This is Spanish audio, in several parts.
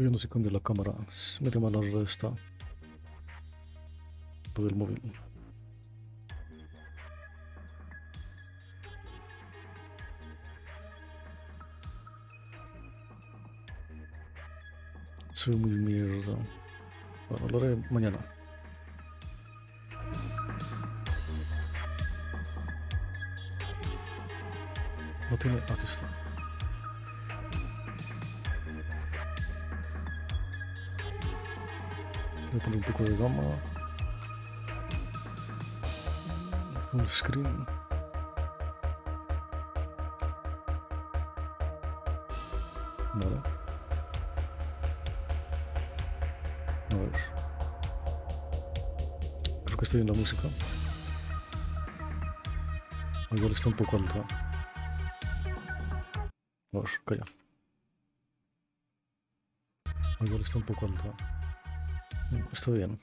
Viendo si cambio la cámara. Medio mala la esta. Todo el móvil. Soy muy mierda. Bueno, lo haré mañana. No tiene. Aquí está. Voy a poner un poco de gama. Full screen. Vale. A ver. Creo que estoy en la música. Igual está un poco alta. A ver, calla. Igual está un poco alta. Está bien.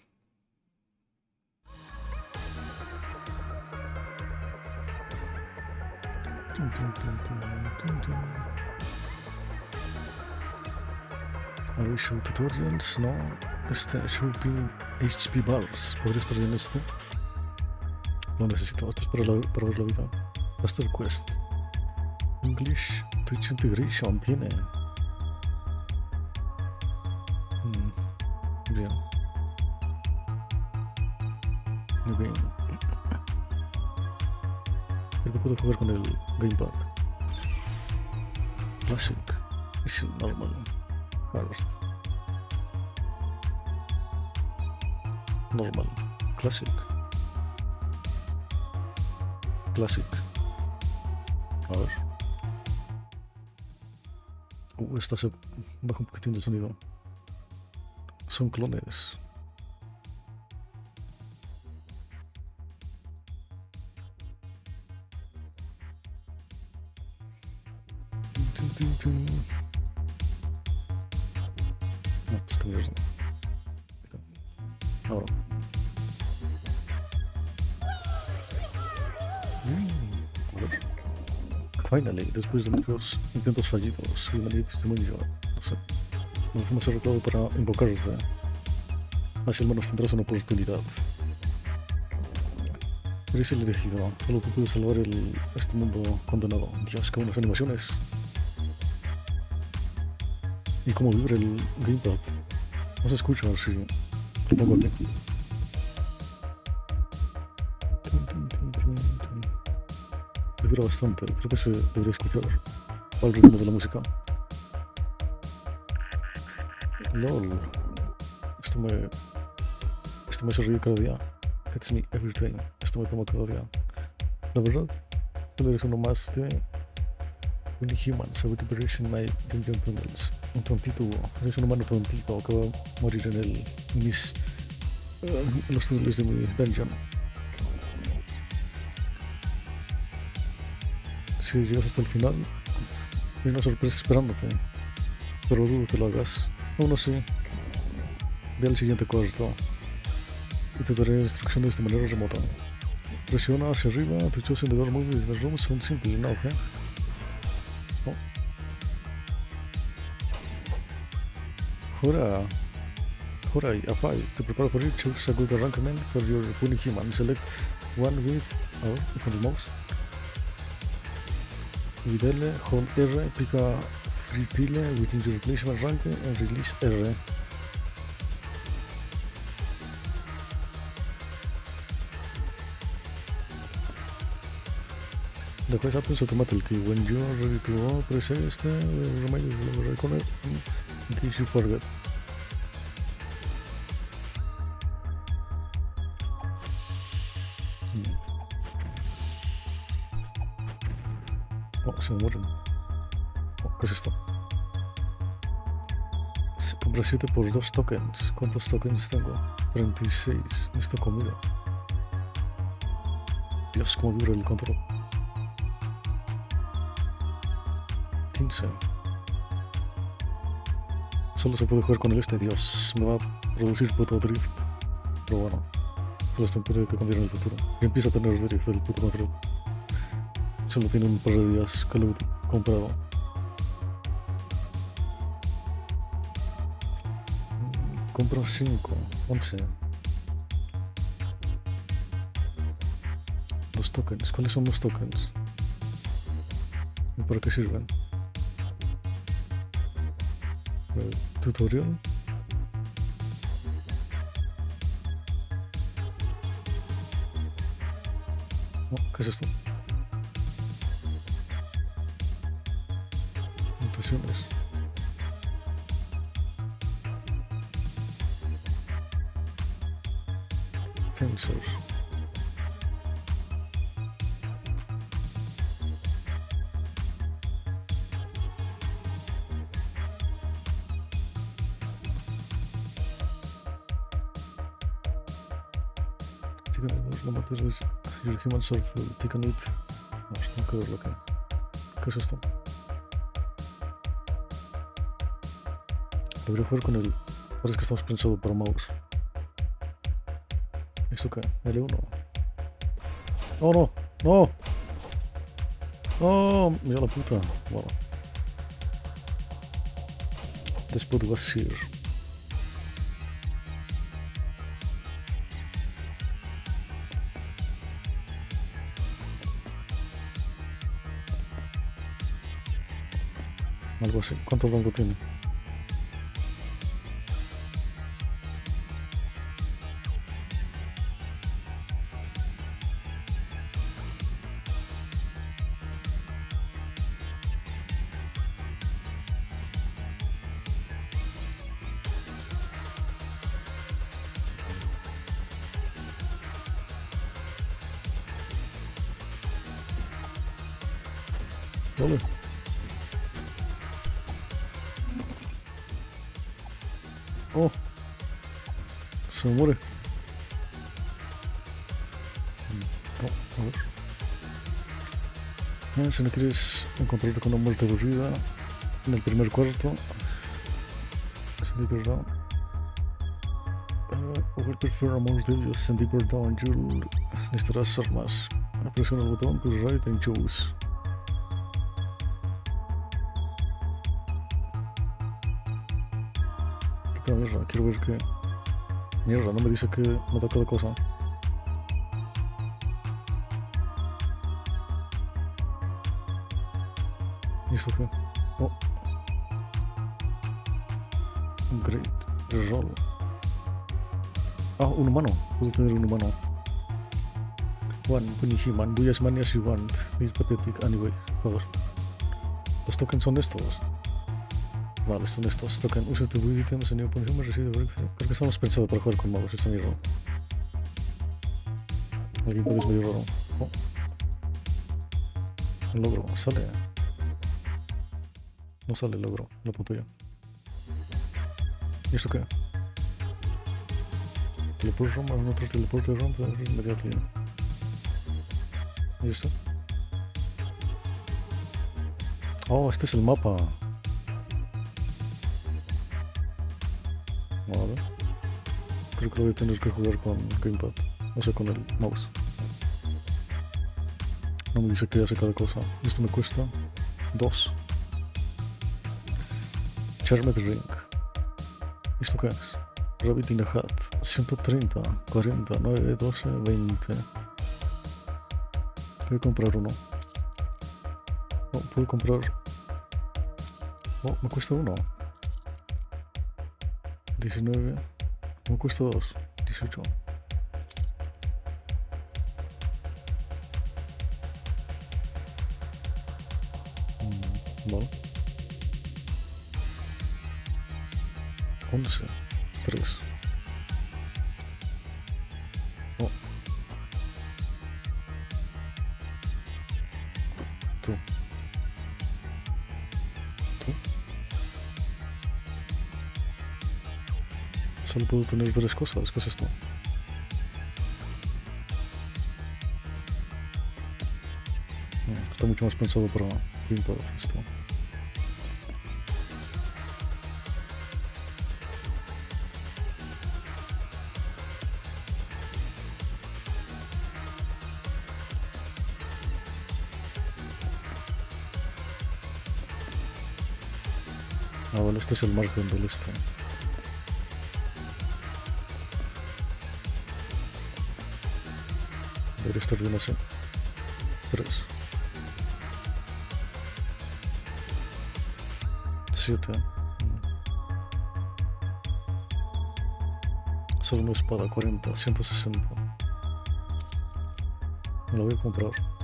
Are show tutorials? No. Este show HP bars. ¿Podría estar bien este? Lo necesito. Esto es para, la, para ver la vida. Master Quest. English Twitch Integration tiene. Jugar con el gamepad. Classic. Easy, normal. Normal. Classic. Classic. A ver. Uh, esta se baja un poquitín de sonido. Son clones. Finally, después de muchos intentos fallidos y maldito testimonio, no sé, nos hemos arreglado para invocarte. Así al menos tendrás una oportunidad. Eres el elegido, solo tú puedes salvar el, este mundo condenado. Dios, qué buenas animaciones. Y cómo vibra el gamepad. Escucha, a ver si lo pongo aquí. Vibra bastante, creo que se debería escuchar al ritmo de la música. LOL. Esto me. Esto me hace reír cada día. Gets me every time. Esto me toma cada día. La verdad, solo eres uno más de. Winnie Humans, a Recuperation My Dungeon Tunnels. Un tontito, eres un humano tontito que va a morir en el. mis. eh, en los túneles de mi dungeon. Si llegas hasta el final, hay una sorpresa esperándote. Pero dudo que lo hagas. Aún así, ve al siguiente cuarto y te daré instrucciones de manera remota. Presiona hacia arriba, to chosen the door move with the room sound simple now, ¿eh? Oh. Jura, Jura, a five. To prepare for it, choose a good arrangement for your puny human. Select one with, a ver, con el mouse. L, hold R, pick a free tile within your placement rank and release R. The quest happens automatically when you are ready to go. Press este, remind you to reconnect in case you forget. Se mueren. ¿Qué es esto? Se compra 7 por 2 tokens. ¿Cuántos tokens tengo? 36. Necesito comida. Dios, cómo vibra el control. 15. Solo se puede jugar con el este, Dios. Me va a producir puto drift. Pero bueno. Solo en periodo que cambiar en el futuro. Y empieza a tener drift el puto control. Solo tiene un par de días que lo he comprado. compro 5, 11. Los tokens, ¿cuáles son los tokens? ¿Y para qué sirven? Eh, tutorial. Oh, ¿Qué es esto? Human self will take a need. Vamos, tengo que verlo aquí. ¿Qué es esto? Debería jugar con el... Parece que estamos pensados para mouse. ¿Esto qué? L1. ¡Oh, no! ¡No! ¡No! Mira la puta. Bueno. Despot was here. Algo así. ¿Cuánto rango si no quieres encontrarte con una muerte aburrida en el primer cuarto, deeper down. Uh, over prefer among videos and deeper down, you'll necesitarás armas. Presiona el botón the right and choose. Qué mierda, quiero ver qué. Mierda, no me dice que me da cada cosa. ¿Y esto qué? Oh. Great. Roll. Ah, un humano. Puedo tener un humano. One, Bunny Human. Do as many as you want. This pathetic anyway. Joder. Los tokens son estos. Vale, son estos. Token. Usa tu items en New Human recibe breakthrough. Creo que estamos pensados para jugar con mouse. Está muy raro. Aquí puedes medio raro. Oh. Un logro. Sale. No sale logro. Lo apunto yo. ¿Y esto qué? Teleport room, algún otro teleporte room, inmediato ya. ¿Y esto? Oh, este es el mapa. Vale. Creo que lo voy a tener que jugar con Gamepad. O sea, con el mouse. No me dice qué hace cada cosa. Esto me cuesta dos. Charmed Ring. ¿Esto qué es? Rabbit in a Hat. 130, 40, 9, 12, 20. Voy a comprar uno. Oh, puedo comprar. Oh, me cuesta uno. 19. Me cuesta dos. 18. Mm, Vale. 11. 3. Oh. Tú. Solo puedo tener tres cosas. ¿Qué es esto? Mm, Está mucho más pensado para Gamepad esto. Este es el margen del este. Debería estar bien así. 3. 7. Solo una espada, 40, 160. Me la voy a comprar.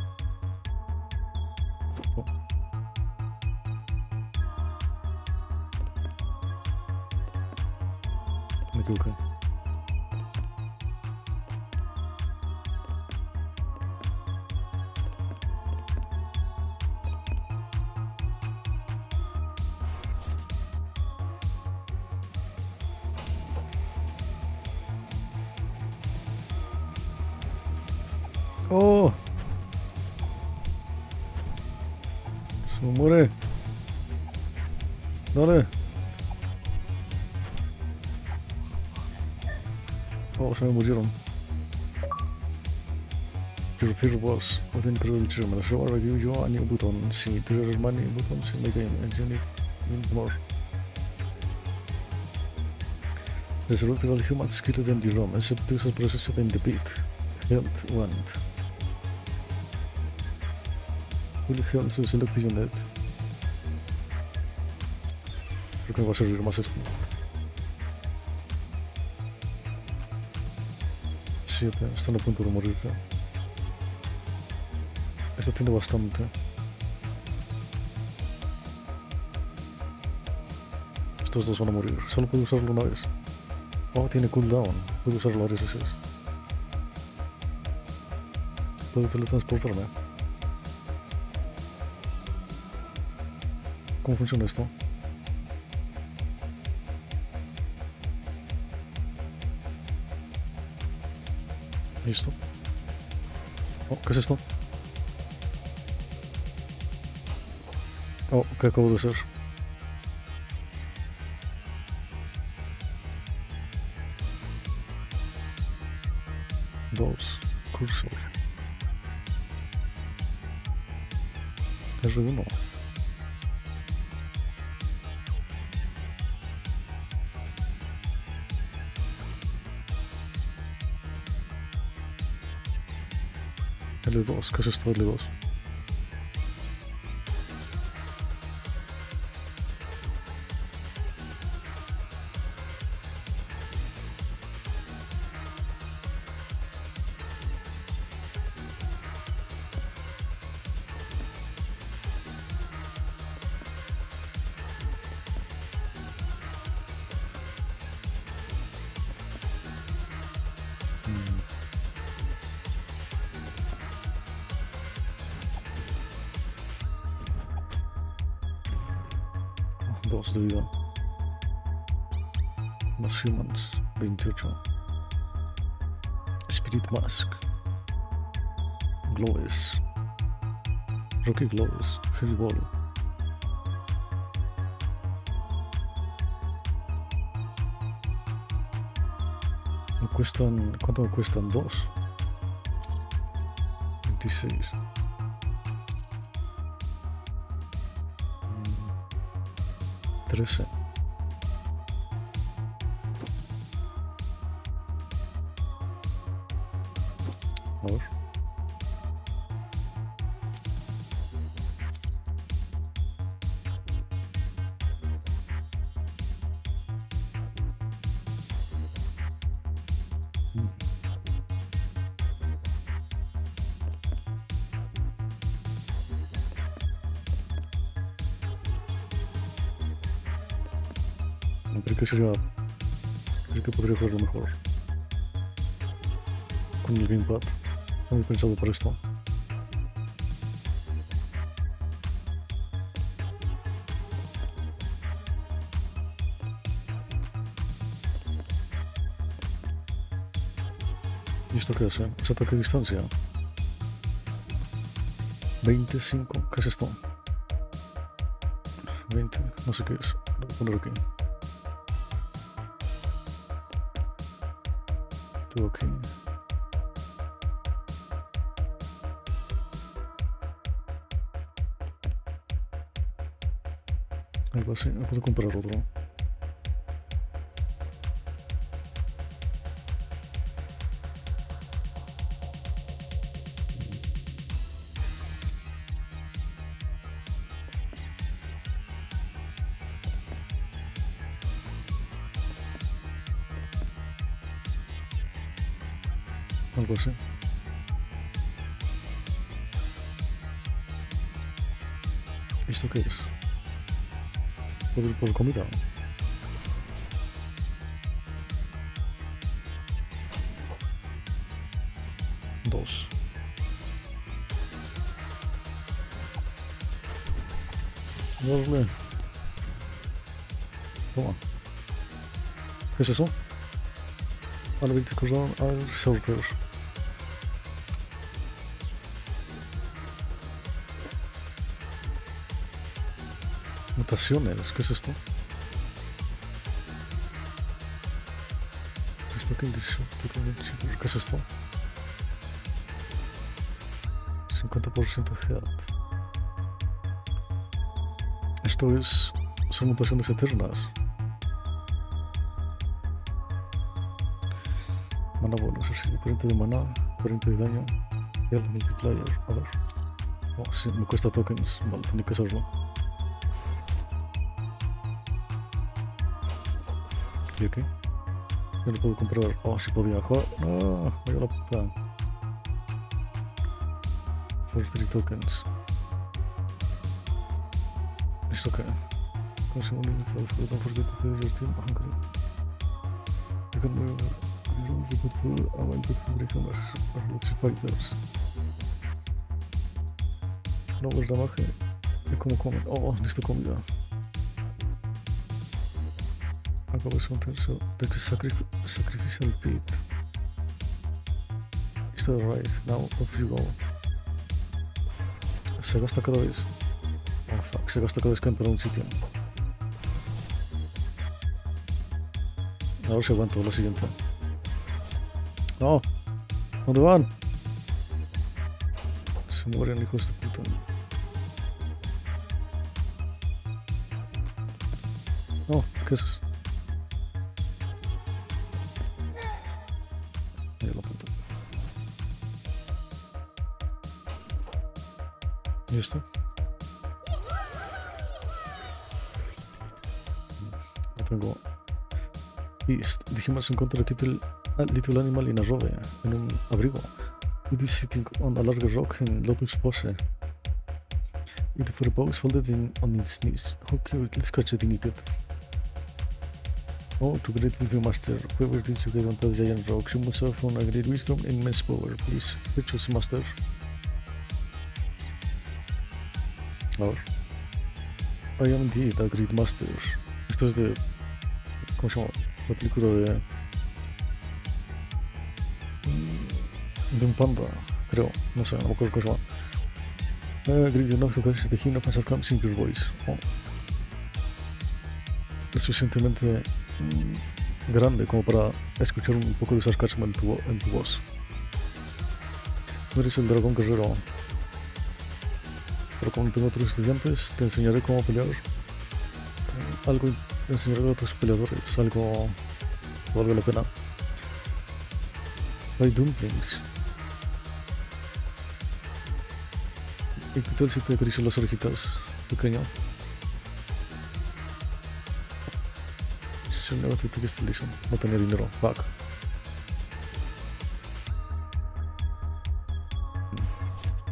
Buttons in the game and you need, you need more. Resurrected all the room, except those processed in the wand. Will health to select unit. Creo que me va a servir más esto. 7. Están a punto de morir. Esto tiene bastante. Estos dos van a morir. Solo puedo usarlo una vez. Oh, tiene cooldown. Puedo usarlo varias veces. Puedo teletransportarme. ¿Cómo funciona esto? Listo. Oh, ¿qué es esto? Oh, ¿qué acabo de hacer? Dos. Cursor. R1. L2, ¿qué es Heavy Ball. Me cuestan. ¿Cuánto me cuestan? Dos. 26. Mm, 13. Creo que sería. Creo que podría hacerlo mejor. Con el gamepad. No he pensado para esto. ¿Y esto qué hace? ¿Es ataque a distancia? 25. ¿Qué es esto? 20. No sé qué es. Lo voy a poner aquí. Algo así. No puedo comprar otro. Algo así. ¿Esto qué es? ¿Puedo ir por comida? Dos. Dale. Toma. ¿Qué es eso? Alle viktige cordon are shorter. Mutaciones, ¿qué es esto? ¿Qué es esto? 50% de edad. Esto es. son mutaciones eternas. Mana bonus, así 40 de mana, 40 de daño. Y el multiplayer, a ver. Oh, sí, me cuesta tokens. Vale, tenía que hacerlo. ¿Y aquí? No lo puedo comprar. Oh, sí podía. Joder. No, me dio la puta. First 3 tokens. ¿Esto qué? Consume un índice de fruta porque te puedes divertir más hungry. You can move you don't good food, I want good food become a fighters. No más damaje. Es como comen. Oh, listo comida. De un tercio de sacrif sacrificial pit. Esto de right, now off you go. Se gasta cada vez. Oh fuck, se gasta cada vez que entra un sitio. A ver si aguanto la siguiente. No. ¿Dónde van? Se mueren hijos de puta. No, ¿qué es eso? Dijimos encontrar aquí el a little animal in a robe, en un abrigo. It is sitting on a large rock in lotus pose. It for paws folded in on its knees. How cute, let's catch it in it. Oh, to great with you, master. Whoever did you get on that giant rock? You must have found a great wisdom and immense power. Please, us, master. A ver. I am indeed a great master. Esto es de. ¿Cómo se llama? La película de. de un panda, creo, no sé, no me acuerdo cómo se hymn of a comes in your voice. Oh. Es suficientemente mm, grande como para escuchar un poco de sarcasmo en tu, en tu voz. No eres el dragón guerrero. Pero como tengo otros estudiantes, te enseñaré cómo pelear. Eh, algo te enseñaré a otros peleadores, algo que valga la pena. Hay dumplings. ¿Y qué tal si te acaricio las orejitas, pequeño? Es un negocio que listo. No tenía dinero. Fuck.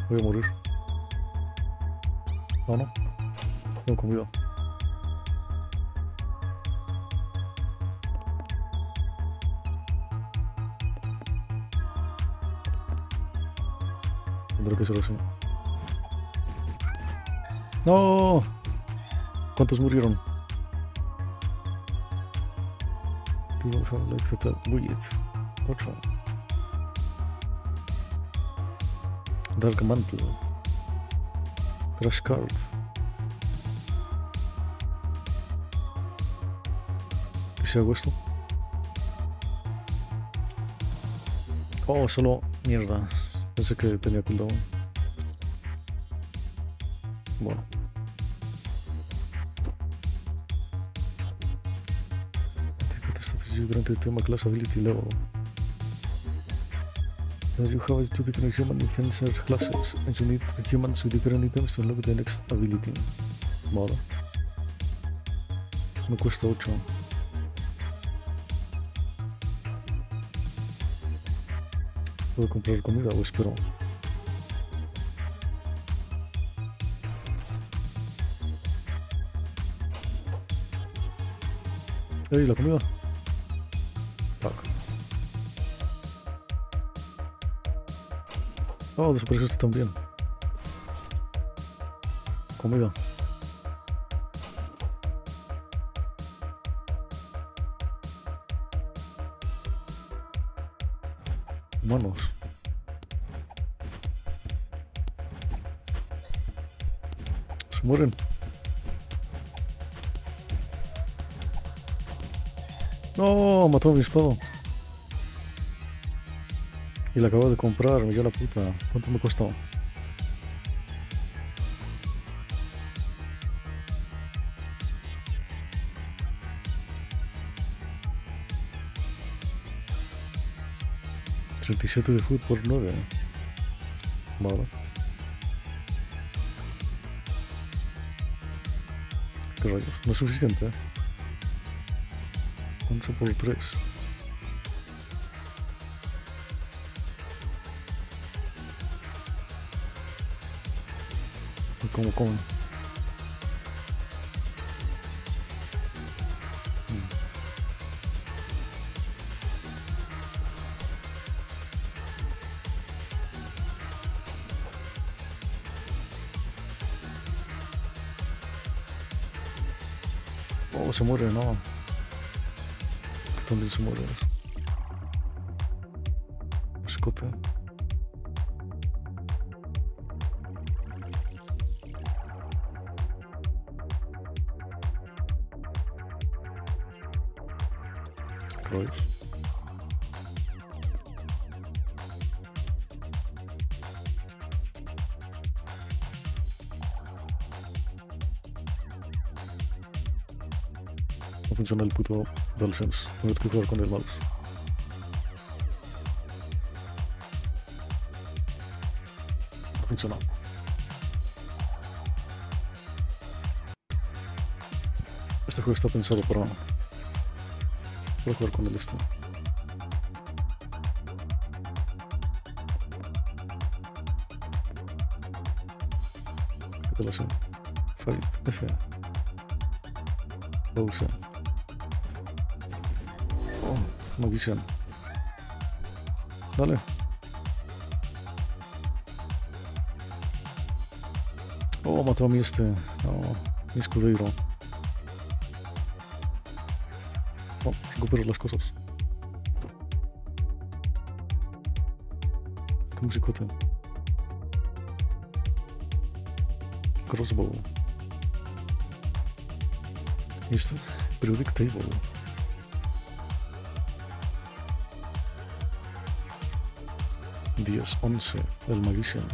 Voy a morir. No, no. Tengo comida. ¡No! ¿Cuántos murieron? Otro. Dark Mantle. Crash Cards. ¿Y si hago esto? Oh, solo mierda. Pensé que tenía cooldown. Bueno. Activate strategy durante el tema class ability level. Now you have two different human defense classes, and you need humans with different items to unlock the next ability. Vale. Me cuesta 8. ¿Puedo comprar comida o espero? ¡Ey, la comida! Fuck. Oh, desapareciste también. Comida. Humanos. No, mató a mi espada. Y la acabo de comprar, me dio la puta. ¿Cuánto me costó? ¿37 de food por 9? Vale. ¿Qué rayos? No es suficiente. 11 por 3. ¿Cómo, cómo? Tú también se muere. Escota. Croix. No funciona el puto DualSense. Tengo que jugar con el mouse. No funciona. Este juego está pensado para, para jugar con el este. ¿Qué tal así? Fight, F. Pausa. Oh, maldición. Dale. Oh, mató a mi este. Oh, mi escudero. Oh, recupero las cosas. Qué musicota. Crossbow. Y esto, periodic table. Dios 11, el Magician.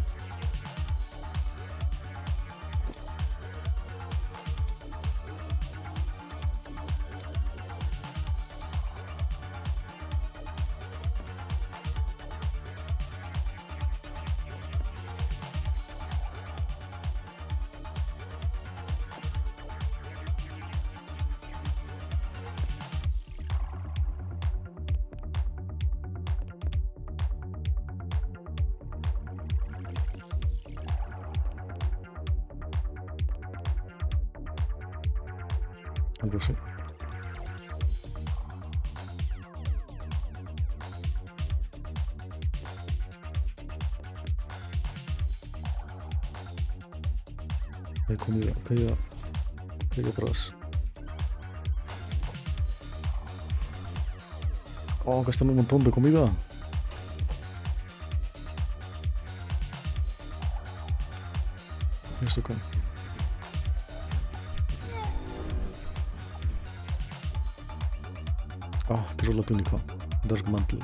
Gastando un montón de comida. ¿Y esto qué? Ah, quiero la túnica. Dark Mantle.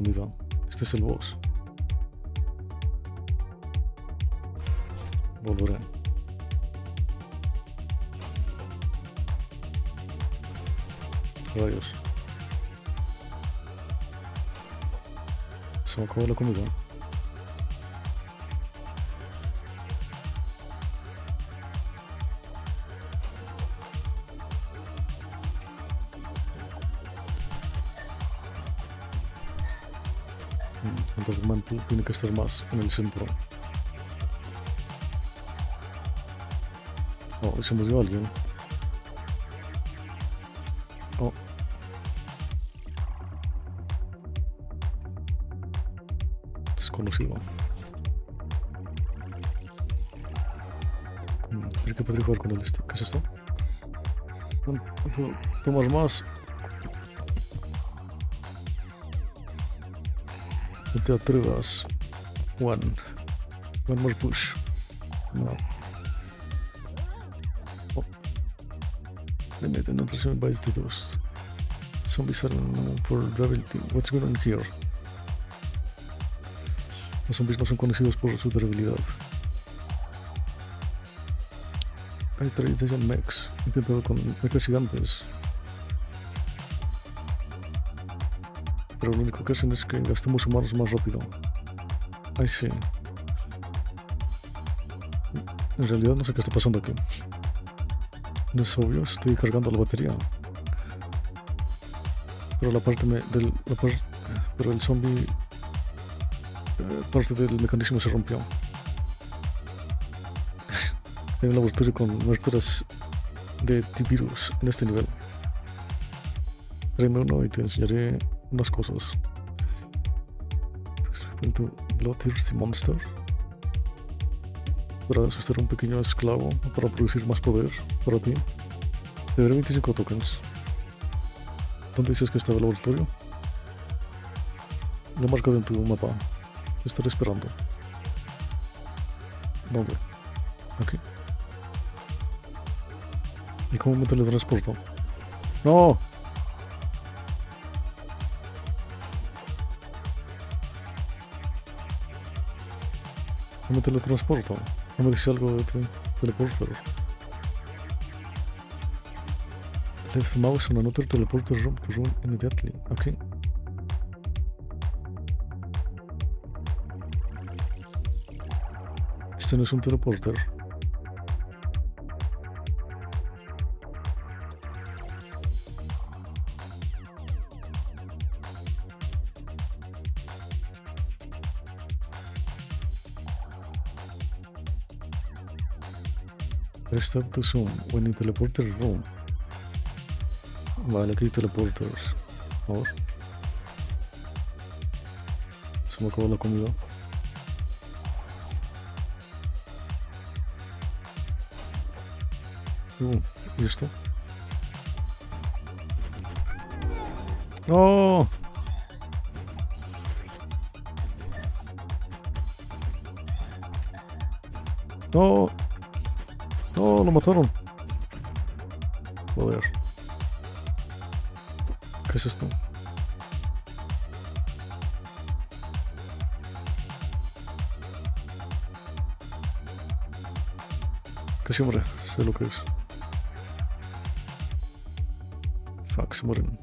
Aunque no tengo mucha comida. Este es el boss. Volveré. Rayos. Se me acabó la comida. Mm, tiene que estar más en el centro. Oh, se murió alguien. Oh. Desconocido. Mm, Creo que podría jugar con el este. ¿Qué es esto? Tomar más. Te atrevas. One. One more push. No. Oh. Limit nutrition by the dos. Zombies are known for durability. What's going on here? Los zombies no son conocidos por su durabilidad. Hay tradición. He intentado con mechas gigantes. Pero lo único que hacen es que gastemos humanos más rápido. Ay, sí. En realidad no sé qué está pasando aquí. No es obvio, estoy cargando la batería. Pero la parte me- del. la par- pero el zombie. eh, parte del mecanismo se rompió. Hay un laboratorio con muestras de T-Virus en este nivel. Tráeme uno y te enseñaré unas cosas. Punto Bloodthirsty Monster. Para asustar a un pequeño esclavo para producir más poder para ti. Te daré 25 tokens. ¿Dónde dices que estaba el laboratorio? Lo he marcado en tu mapa. Te estaré esperando. ¿Dónde? Aquí. ¿Y cómo me teletransporto? ¡No! No me teletransporto. No me dice algo de tu teleporter. Left mouse on another teleporter room to run immediately. Ok. Este no es un teleporter. Restart to zoom when in teleporter room. Vale, aquí teleporters. Ver. Se me acabó la comida. Uh, ¿y esto? ¡No! ¡No! ¡Lo mataron! Joder. ¿Qué es esto? Casi hombre, sé lo que es. Fuck, se mueren.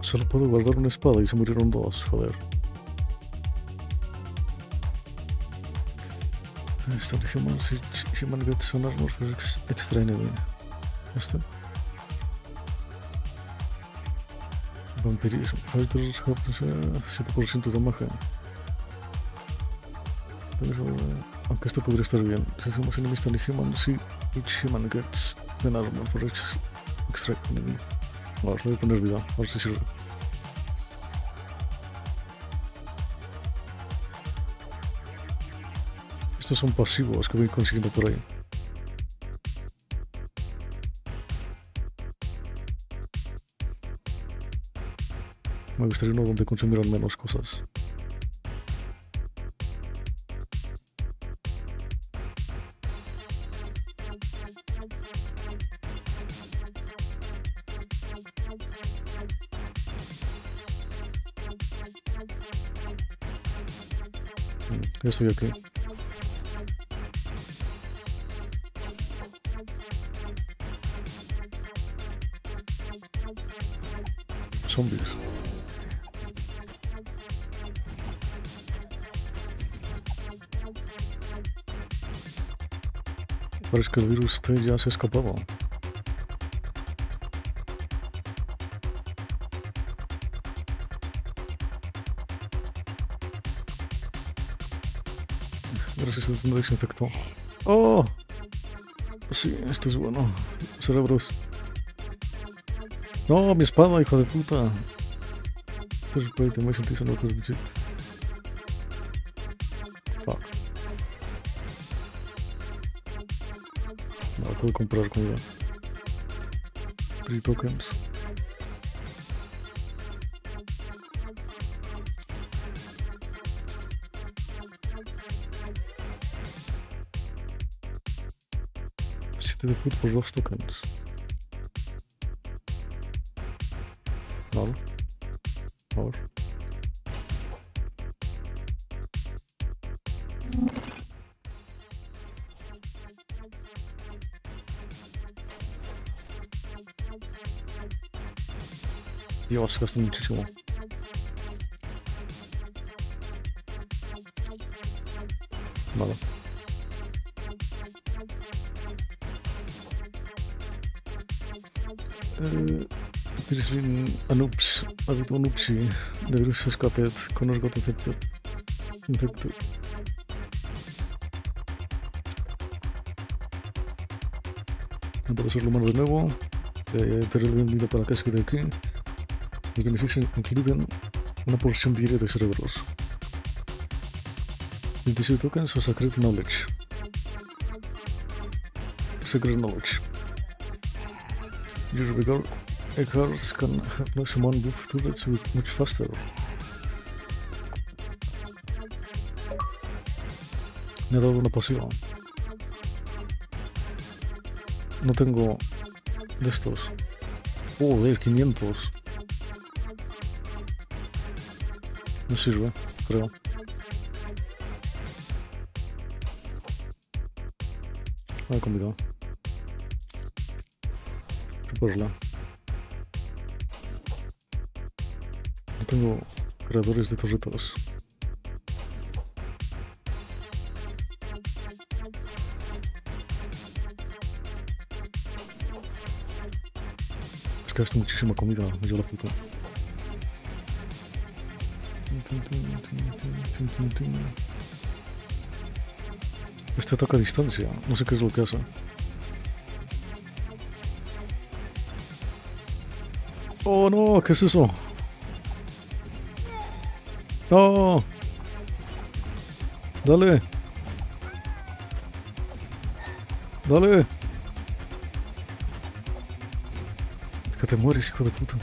Solo puedo guardar una espada y se murieron dos, joder. Esta de human, si human gets an armor for ex- extra enemy. Este. Vampirismo. Fighters have to say 7% de. Pero, aunque esto podría estar bien. Si hacemos enemies tan human, si each human gets an armor for ex- extra enemy. Ahora voy a poner vida, a ver si sirve. Estos son pasivos que voy consiguiendo por ahí. Me gustaría uno donde consumieran menos cosas. Ya estoy aquí. Parece que el virus T ya se escapado. Gracias, esto no desinfectó. ¡Oh! Sí, esto es bueno. Cerebros. No, mi espada, hijo de puta. There's a great animation to another No, puedo comprar comida. 3 tokens. Siete de food por dos tokens. Vale. Dios, gasta muchísimo. Vale. Eh, een oeps, heb ik een oepsie. De virus kapot, Connor got infected. Infected. Puedo hacerlo humano de nuevo. Eh, te bienvenida para la casa de aquí. Los beneficios incluyen una porción diaria de cerebros. 26 tokens o Sacred Knowledge. Secret Knowledge. Use vigor Egghearts can have no summon buff turrets much faster. Me ha dado una pasión. No tengo de estos. Joder, 500. No sirve, creo. Ah, comida. Repararla. No tengo creadores de torretas. Es que gasto muchísima comida, me llevo la puta. Este ataca a distancia, no sé qué es lo que hace. Oh no, ¿qué es eso? No. Dale. Dale. Es que te mueres, hijo de puta.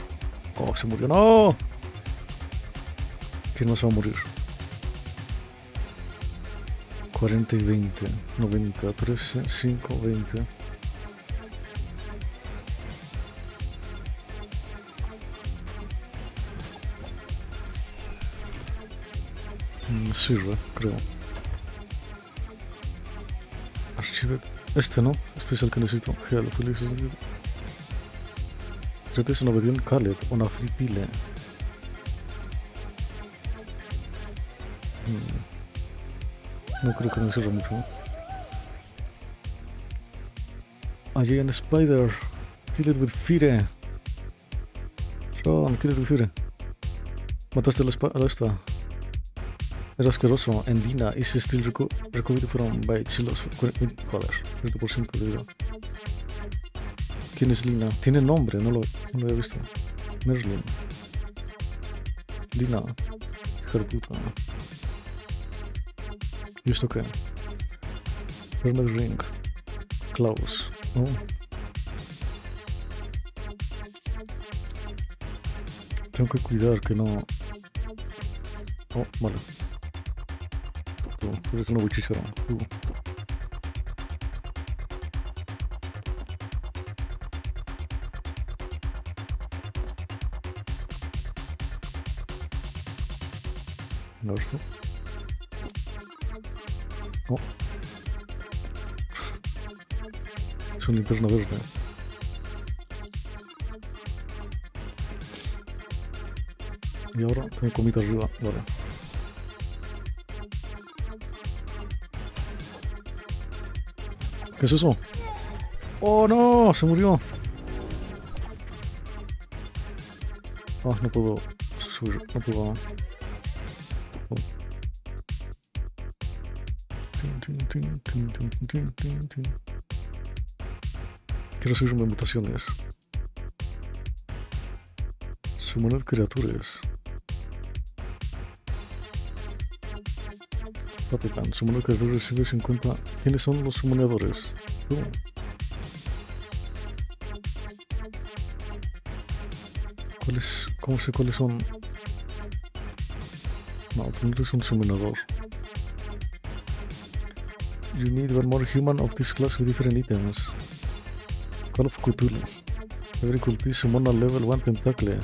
Oh, se murió. No. ¿Quién no va a morir? 40 y 20. 90, 13, 5, 20. Mm, Sirve, creo. Archive. Este no, este es el que necesito. Gel, felices. Este es una versión Khaled, una fritile. No creo que me sirva mucho. A giant spider. Kill it with fire. Sean, kill it with fire. Mataste a la, a la esta. Era asqueroso. En Dina is still reco recovered from by chilos. Joder, 20% de vida. ¿Quién es Lina? Tiene nombre, no lo, no lo había visto. Merlin. Lina. Hija de puta. ¿Y esto qué? Hermes Ring. Klaus. Oh. Tengo que cuidar que no... Oh, vale. Tú, tú eres una buchísima. Tú. Linterna verde. Y ahora tengo comida arriba. Vale. ¿Qué es eso? ¡Oh, no! ¡Se murió! Ah, no puedo subir, no puedo... Oh. Quiero subirme mutaciones. Summoner criaturas. Vatican, summoner criaturas recibe 50. ¿Quiénes son los summonadores? Tú. ¿Cuáles? ¿Cómo sé cuáles son? No, tú no eres un summonador. You need one more human of this class with different items. Call of Cthulhu. Every cultist summon a level 1 tentacle.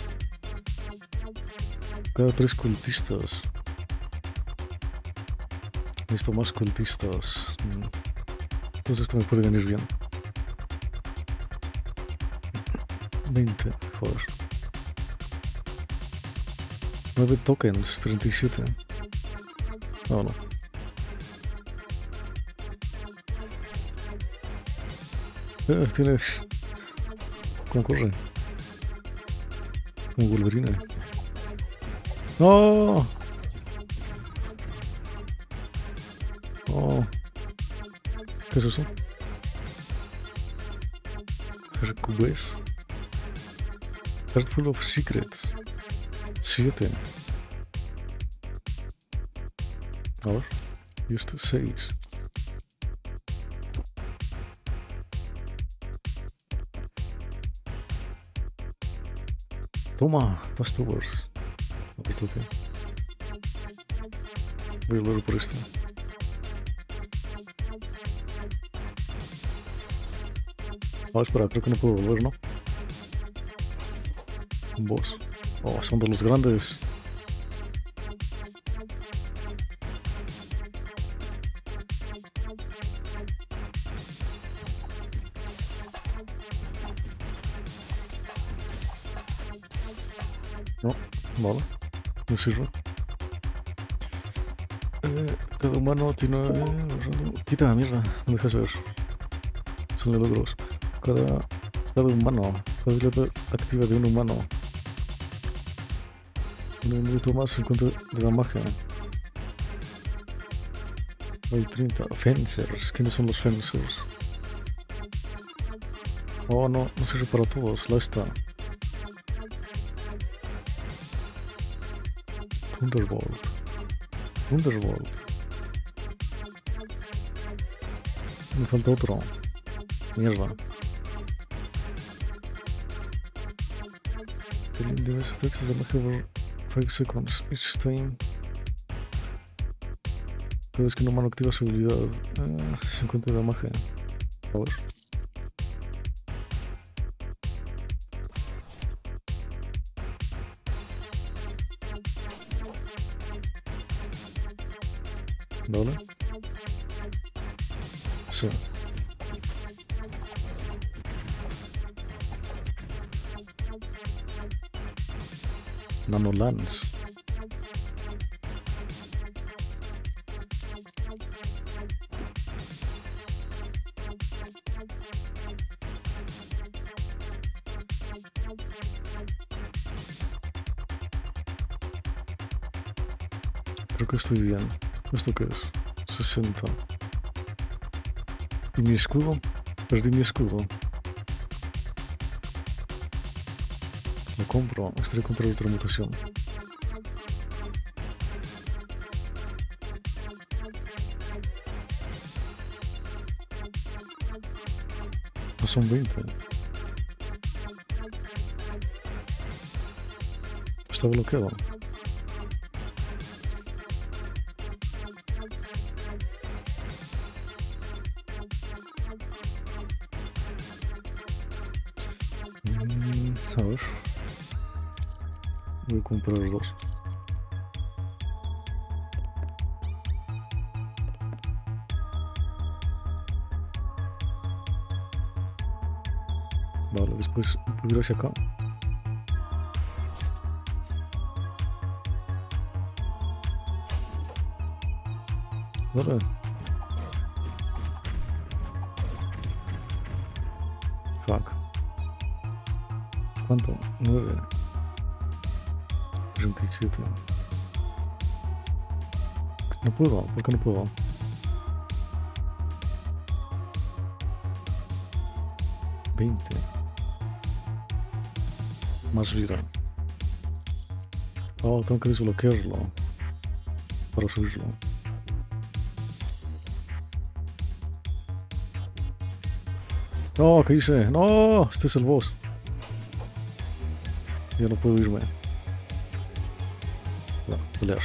Cada tres cultistas. Necesito más cultistas. Mm. Entonces esto me puede venir bien. 20, joder. 9 tokens, 37. No, no. ¿Cómo corre? Como Wolverine. ¡No! ¡No! ¿Qué es eso? Hercules. Heart full of secrets. 7. A. Y esto es 6. Toma, Pastovers. No te toque. Voy a volver por esto. Ah, espera, creo que no puedo volver, ¿no? Un boss. Oh, son de los grandes. Eh, cada humano tiene... eh, quita la mierda, no dejas ver. Son logros. Cada, cada humano, cada habilidad activa de un humano. En un minuto más se encuentra de la magia. Hay 30. Fencers. ¿Quiénes son los fencers? Oh, no, no sirve para todos. La esta. Thunderbolt. Thunderbolt. Me falta otro. Mierda. Killing device attacks is the magia for 5 seconds each time. Cada vez que un humano activa su habilidad, eh, se encuentra de magia. A bien. ¿Esto qué es? 60. ¿Y mi escudo? Perdí mi escudo. Lo compro. Estaré comprar otra mutación. No son 20. Está bloqueado. Después puedo ir hacia acá. Dale. Fuck. ¿Cuánto? 9. 37. No puedo, ¿por Más vida. Oh, tengo que desbloquearlo. Para subirlo. No, ¿qué hice? No, este es el boss. Ya no puedo irme. No, pelear.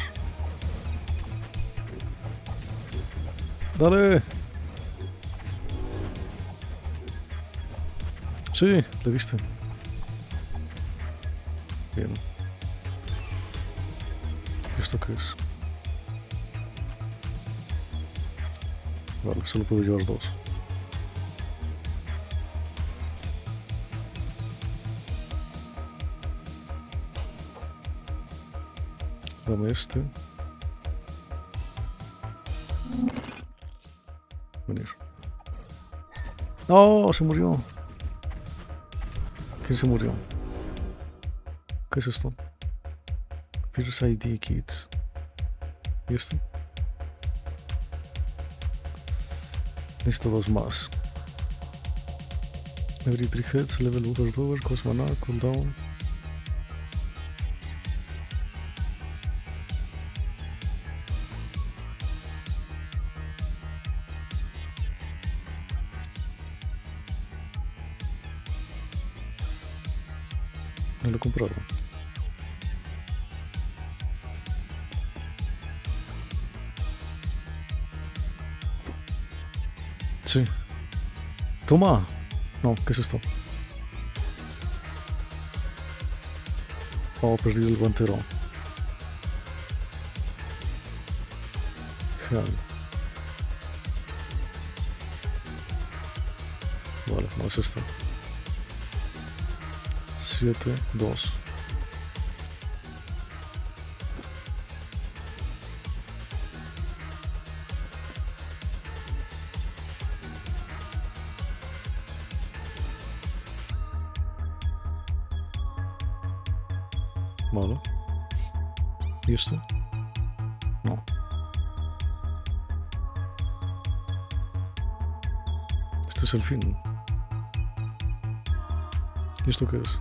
Dale. Sí, le diste. Bien. ¿Esto qué es? Vale, solo puedo llevar dos. Dame este. Venir. ¡No! Se murió. ¿Quién se murió? ¿Qué es esto? Virus ID Kits. ¿Y esto? Necesito dos más. Every three hits, level over over, cost mana, cooldown. Toma. No, ¿qué es esto? Oh, perdí el guantero. Vale, no es esto. 7, 2. Fin. ¿Y esto qué es?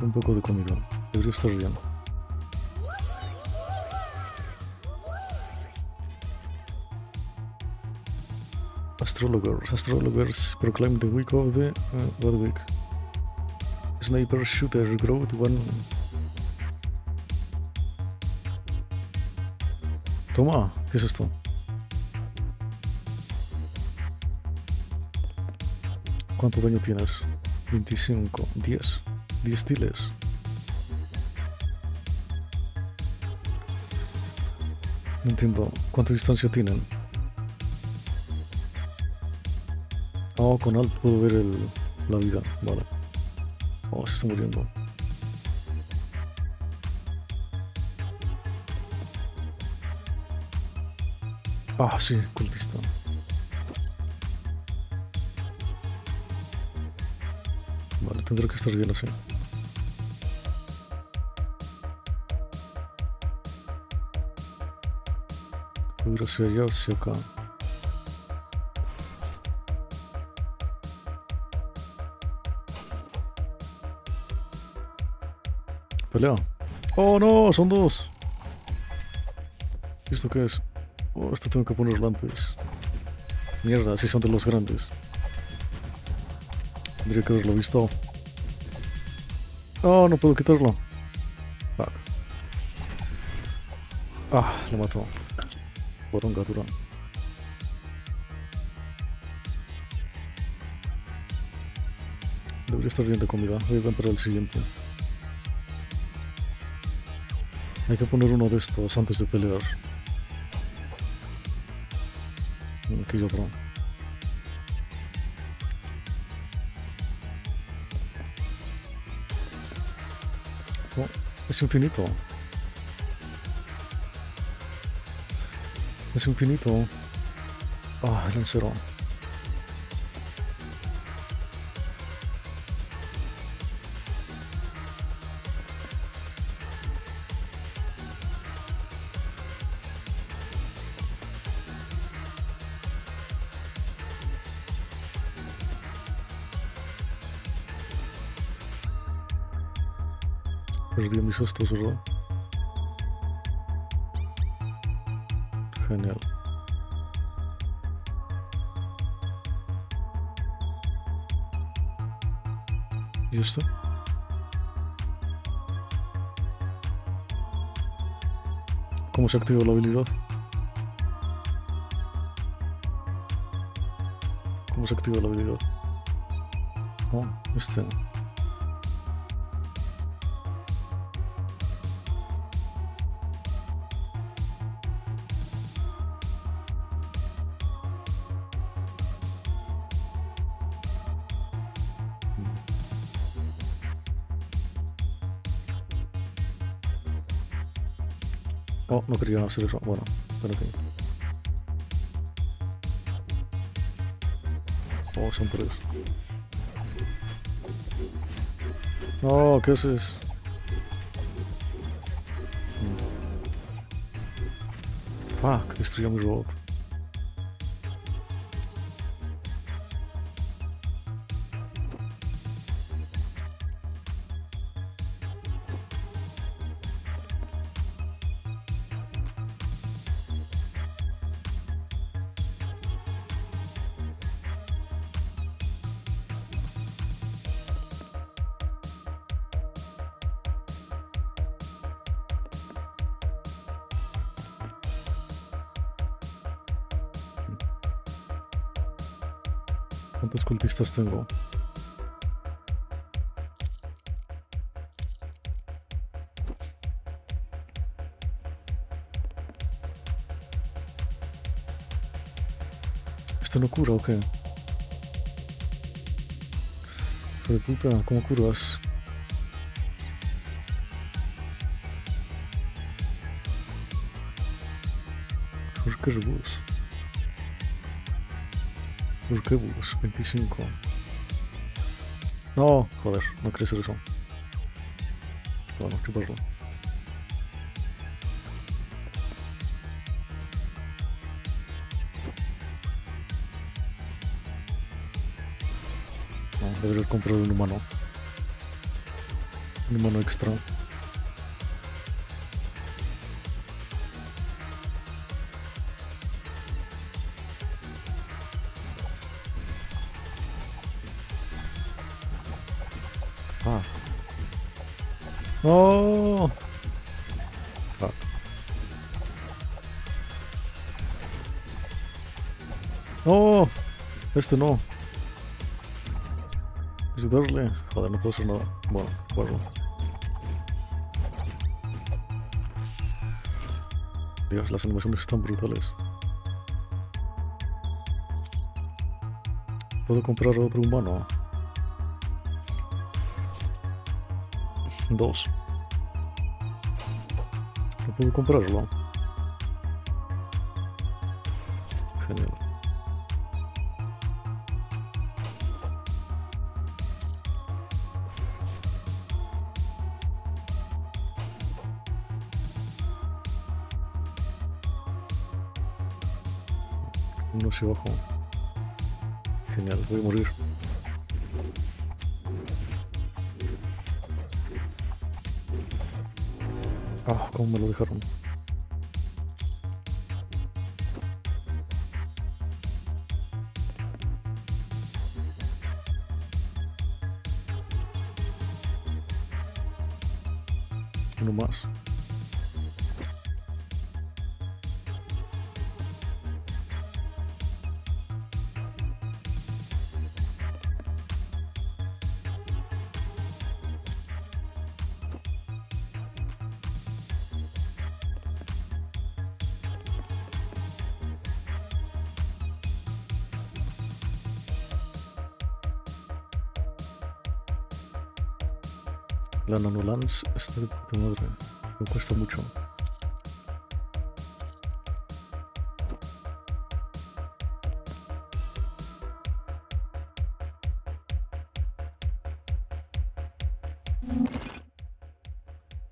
un poco de comida. Debería estar bien. Astrologers. Astrologers proclaim the week of the... Uh, week? Sniper shooter growth one... Toma, ¿qué es esto? ¿Cuánto daño tienes? 25, 10. 10 estiles. No entiendo. ¿Cuánta distancia tienen? Oh, con alt puedo ver el, la vida. Vale. Oh, se está muriendo. Ah, sí, cultista. Vale, tendré que estar bien así. Ir hacia allá. Pelea. Oh no, son dos. ¿Esto qué es? Oh, esto tengo que ponerlo antes. Mierda, si son de los grandes. Tendría que haberlo visto. Oh, no puedo quitarlo. Fuck. Ah, lo mató. Poronga dura. Debería estar bien de comida. Voy a comprar el siguiente. Hay que poner uno de estos antes de pelear. Aquí hay otro. Oh, es infinito. Es infinito. Ah, el lancero. Perdí mis estos, ¿verdad? Genial. ¿Y esto? ¿Cómo se activa la habilidad? ¿Cómo se activa la habilidad? Oh, este. Eso. Bueno, pero que. Oh, son tres. No, ¿qué haces? Ah, que destruyó mi robot. ¿Cuántos cultistas tengo? ¿Esto no cura o qué? Hijo de puta, ¿cómo curas? ¿Por qué rebus? ¿Por qué bus? 25. No, joder, no quería hacer eso. Bueno, chuparlo. No, debería comprar un humano. Un humano extra. Este no. Ayudarle. Joder, no puedo hacer nada. Bueno, bueno. Dios, las animaciones están brutales. Puedo comprar otro humano. Dos. No puedo comprarlo. Hacia abajo. Genial, voy a morir. Ah, cómo me lo dejaron. La nanolance está de puta cuesta mucho.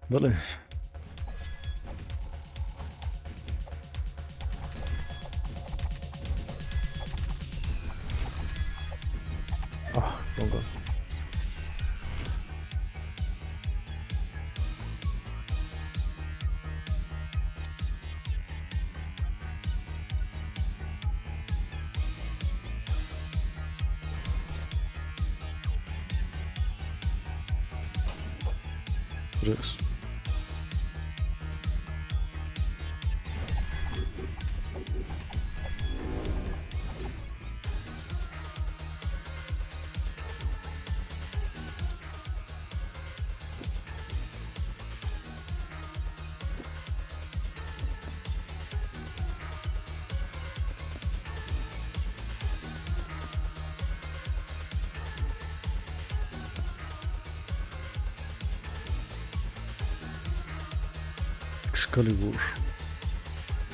Vale.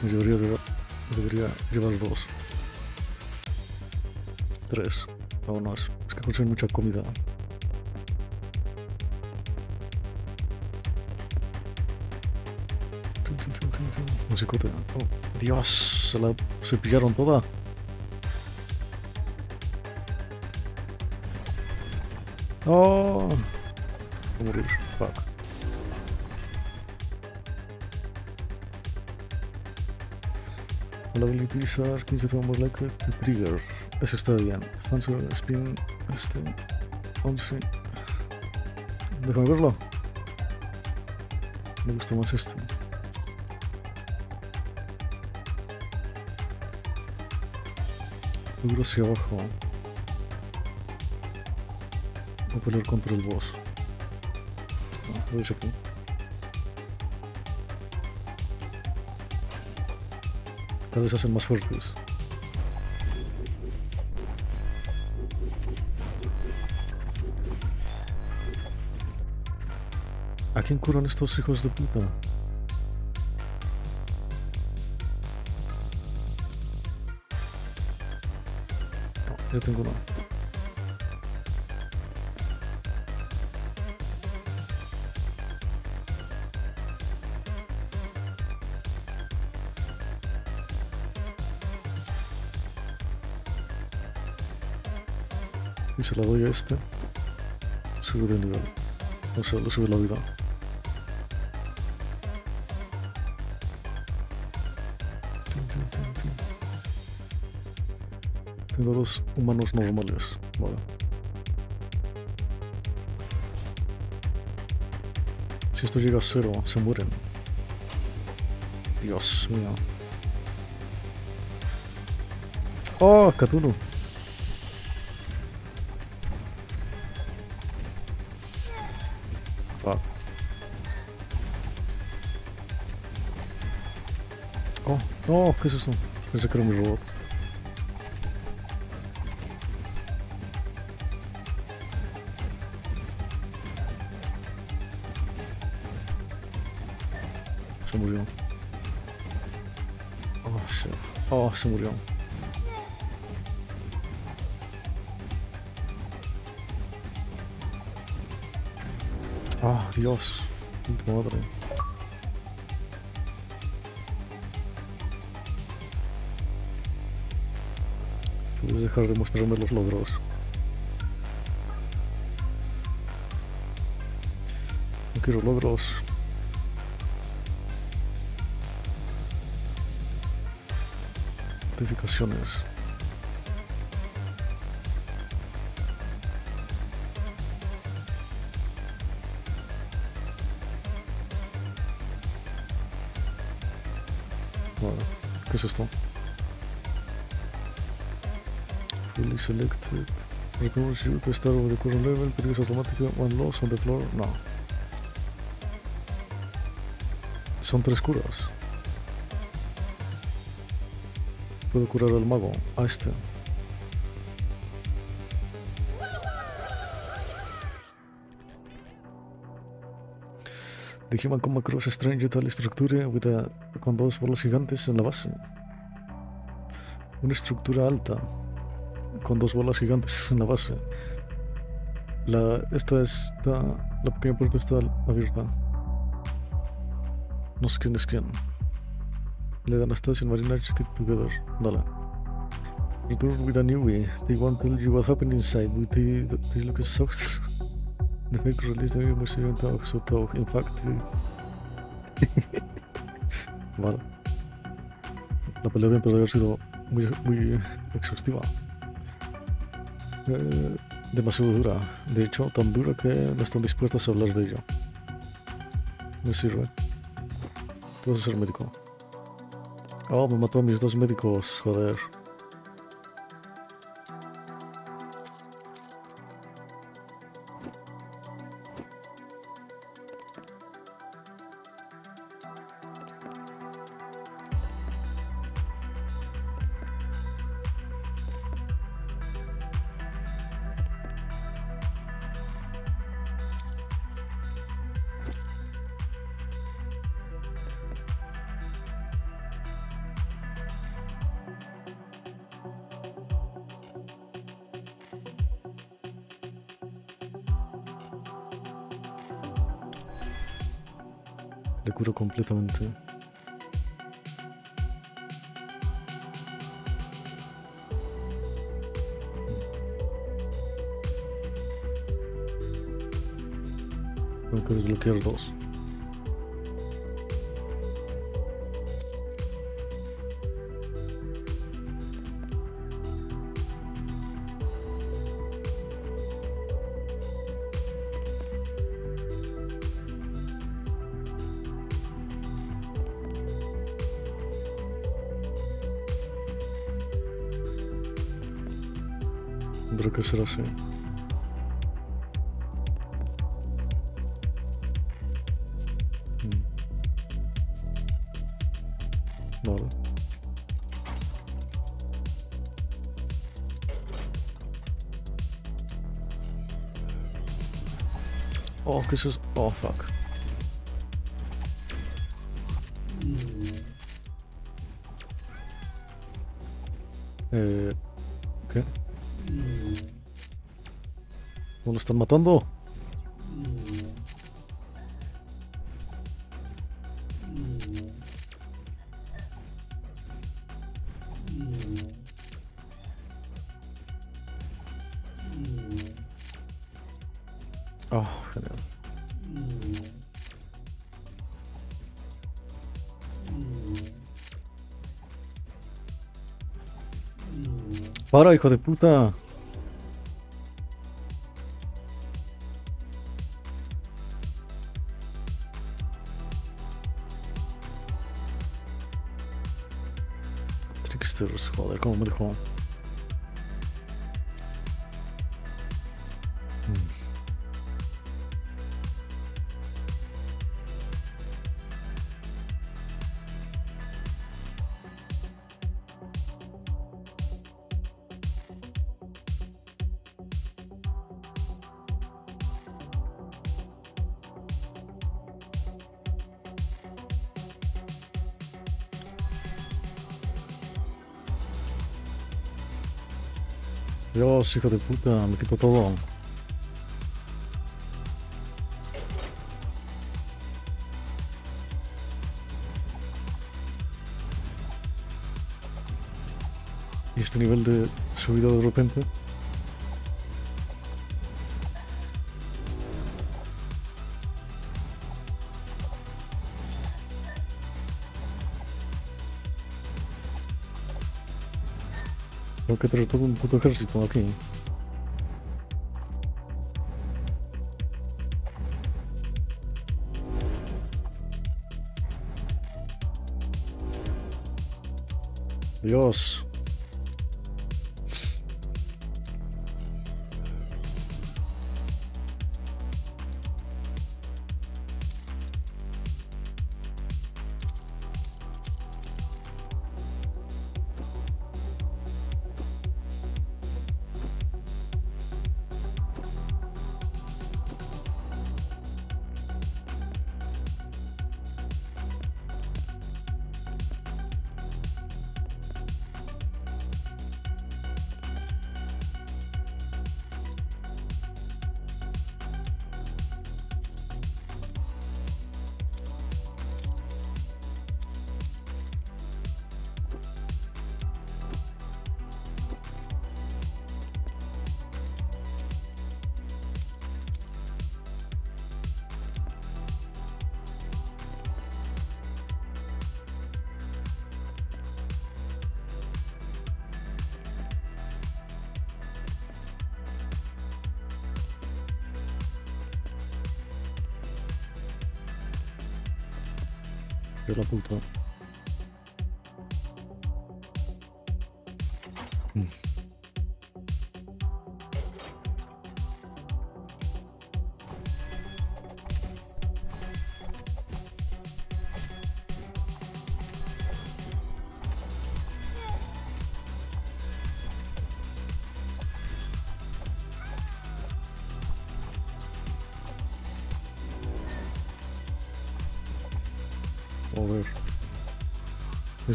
Me debería, de- debería llevar dos. Tres. Vámonos. Es que consiguen mucha comida. Musicote. Oh, Dios, se la se pillaron toda. Oh. Morir. Fuck. All abilities are considered more likely to trigger. Eso está bien. Fancy spin. Este. 11. Déjame verlo. Me gusta más este. Seguro hacia abajo. Voy a pelear contra el boss. Ah, lo dice aquí. Cada vez hacen más fuertes. ¿A quién curan estos hijos de puta? No, ya tengo uno. Este. Sube de nivel. O sea, le sube la vida. Tengo dos humanos normales. Vale. Si esto llega a cero, se mueren. Dios mío. Oh, Cthulhu. No, ¿qué es eso? Pensé que era mi robot. Se murió. Oh, shit. Oh, se murió. Ah, Dios. Puta madre. Dejar de mostrarme los logros. No quiero logros. Notificaciones. Vale, ¿qué es esto? Fully selected. Returns you to start with the current level. Triggers automatically one loss on the floor. No. Son tres curas. Puedo curar al mago. A este. The human come across a strange metal structure with a- con dos bolas gigantes en la base. Una estructura alta con dos bolas gigantes en la base. La, esta está. La pequeña puerta está abierta. No sé quién es quién. Le dan a and Marina check it together. Dale. Return with a newbie. They won't tell you what happened inside, but they, they look exhausted. The fate release the most event of so talk. In fact, it... vale. La pelea dentro de haber sido muy, muy exhaustiva. Eh, demasiado dura. De hecho, tan dura que no están dispuestos a hablar de ello. Me sirve. A ser médico. Oh, me mató a mis dos médicos, joder. Oh, ¿qué es eso? Oh, fuck. Eh, ¿Qué? ¿No lo están matando? Para, hijo de puta. Tricksters, joder, cómo me dejó. Dios, hijo de puta, me quitó todo. Y este nivel de subida de repente. Tengo que traer todo un puto ejército aquí. Dios.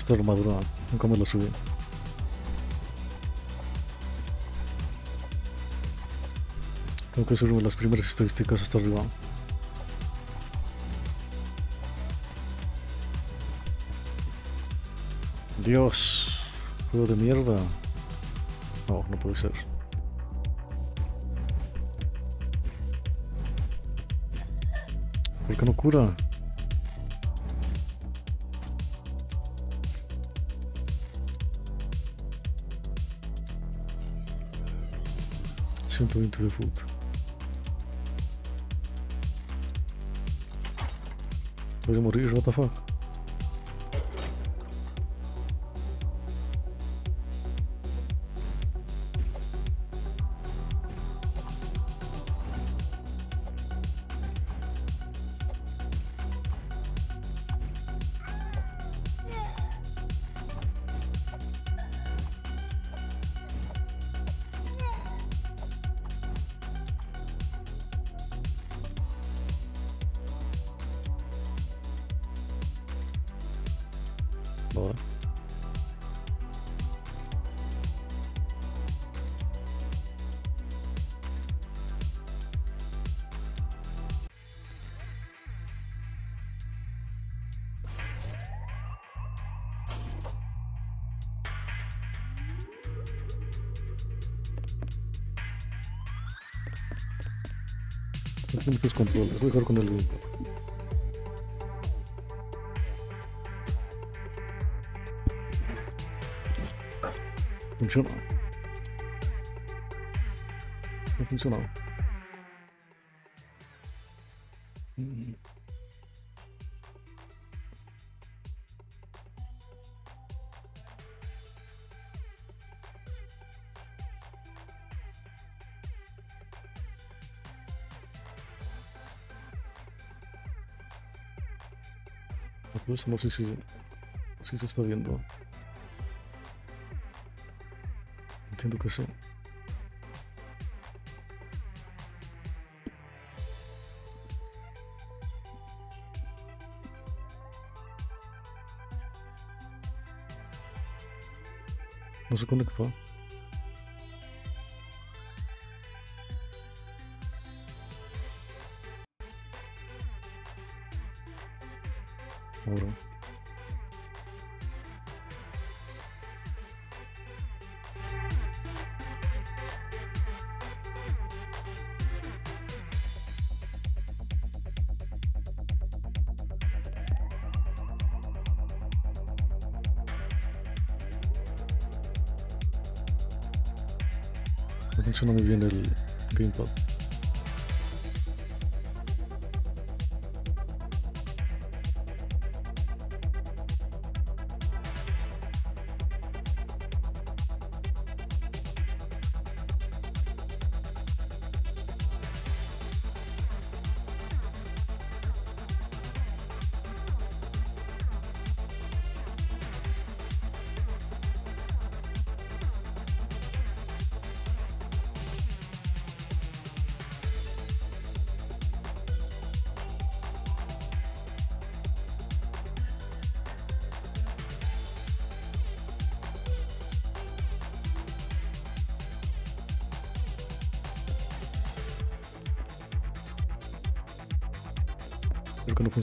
Esta armadura nunca me la subí. Tengo que subirme las primeras estadísticas hasta arriba. Dios, juego de mierda. No, no puede ser. ¿Por qué no cura? Ciento veinte de foot. Voy a morir, what the fuck. Muchos controles, jugar con el gamepad. Funciona. No funcionó. No sé si, si se está viendo. Entiendo que sí. No se conectó. No funciona muy bien el gamepad.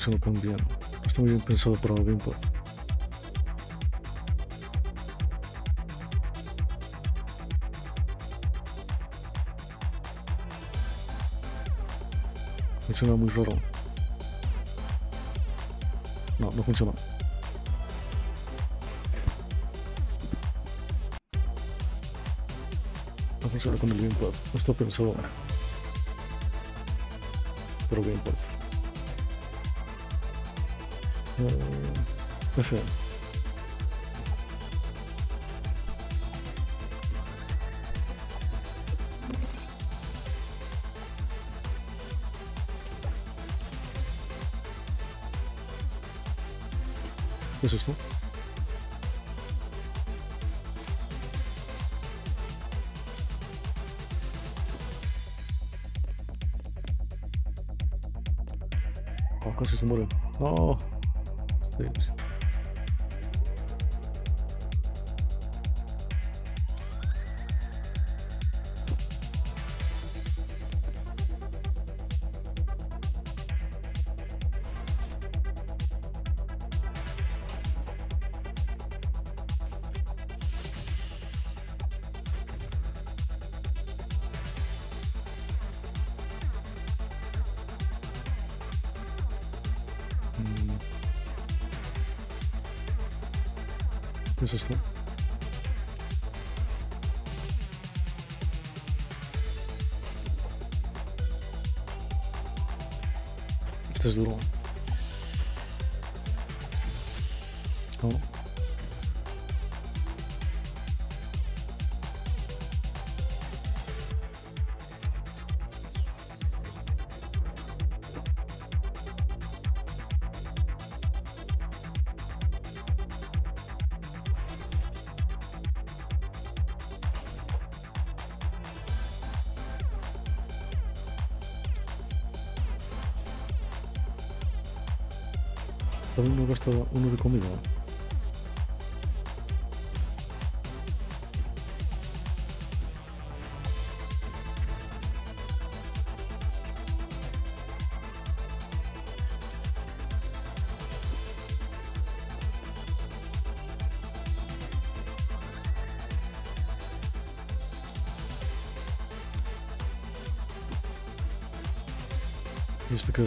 Bien. No está muy bien pensado para el gamepad. Funciona muy raro. No, no funciona. No funciona con el gamepad. No está pensado. Pero gamepad. Uh, F. ¿Qué es esto? Oh, casi se muere. Gasta uno de comida. ¿Y este qué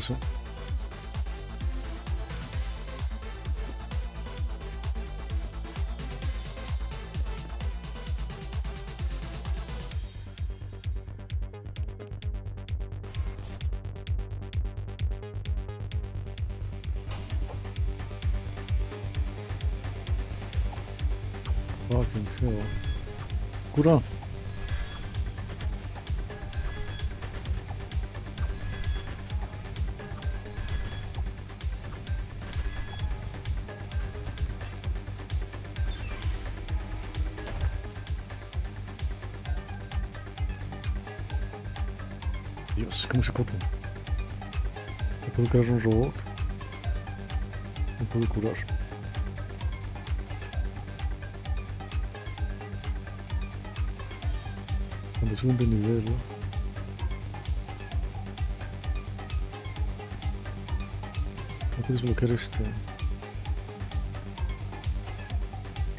Dios, ¿cómo se cota? ¿Me puedo crear un robot? Me puedo curar. Cuando suben de nivel, ¿no? Hay que desbloquear este.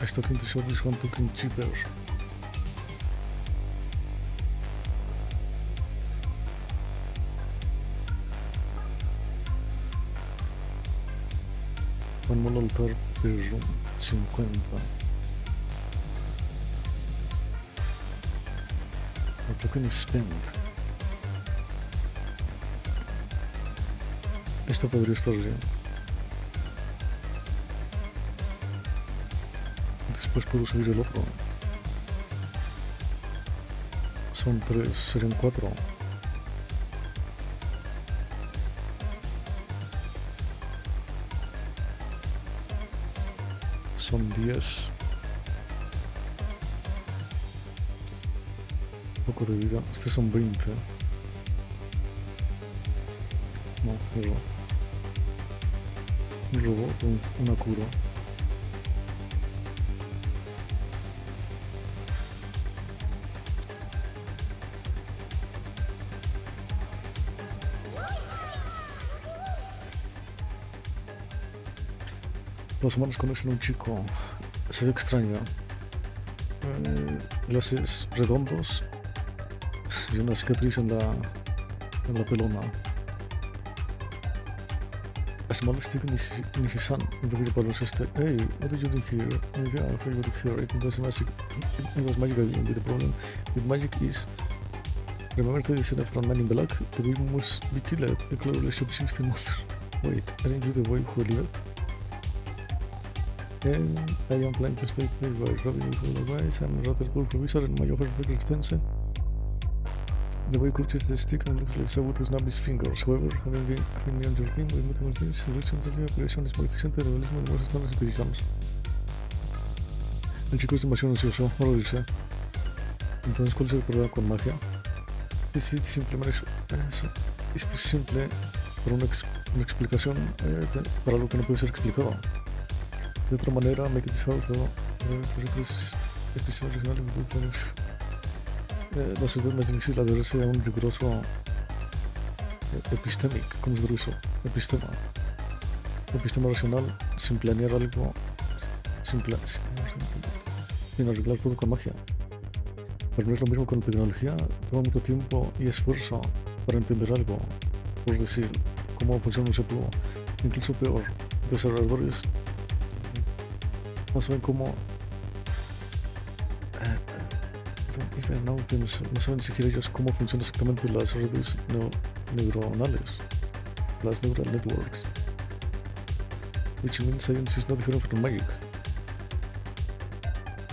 Restocking to shop is one token cheaper. Altar per 50. El token is spent. Esto podría estar bien. Después puedo subir el otro. Son tres, serían cuatro. Son diez. poco de vida. Estos son 20. No. Un robot, un- una cura. Los humanos conocen a un chico. Se ve extraño. Eh, glasses redondos y una cicatriz en la, en la pelona. A small stick in his, hand, and revealed Balrog Hey, what did you do here? No idea how you got here. It was magic. It, was magic again, but the problem with magic is Remember the scene from Man in Black? The baby must be killed. The cleverly subsisting monster. Wait, aren't you the boy who lived? And planning to stay played by Robin Advice and rather cool provisor in my offer for extension. The way coaches the stick and looks like Sabu to snap his fingers. However, having been me on your team with multiple things, and operation is and realism in most standard situations. El chico es demasiado ansioso, no lo dice. Entonces, ¿cuál es el problema con magia? Es eso. Esto es simple por una, ex, una explicación eh, para lo que no puede ser explicado. De otra manera, make it hard to episodios eh, la sociedad más difícil adherirse a un riguroso eh, epistemic, ¿cómo se dice? Epistema. Epistema racional sin planear algo, sin, sin arreglar todo con magia. Pero no es lo mismo con la tecnología, toma mucho tiempo y esfuerzo para entender algo, por decir cómo funciona un CPU, incluso peor, desarrolladores no even now que no, no, saben ni siquiera ellos cómo funcionan exactamente las redes neuronales, las neural networks, which means science is not different from magic.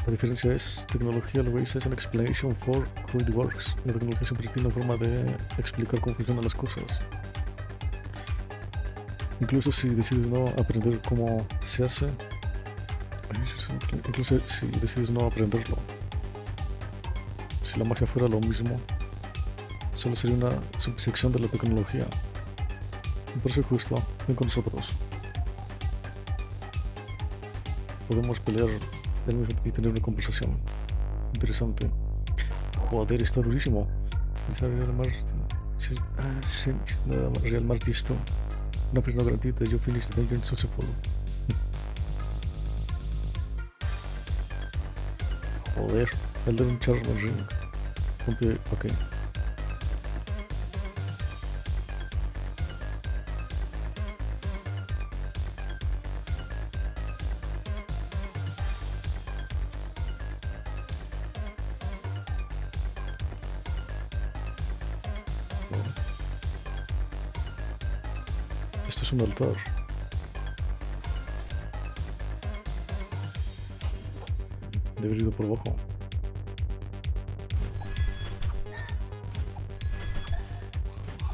La diferencia es, tecnología lo veis es an explanation for how it works. La tecnología siempre tiene una forma de explicar cómo funcionan las cosas. Incluso si decides no aprender cómo se hace, incluso si decides no aprenderlo, si la magia fuera lo mismo, solo sería una subsección de la tecnología. Me parece justo, ven con nosotros. Podemos pelear y tener una conversación interesante. Joder, está durísimo. Real Mart. Ah, sí, Real Martisto. Una firma gratuita, yo finish the dungeon successful. Joder, el de un Charles Ring. Ponte, ok. Esto es un altar. Debe ir por abajo.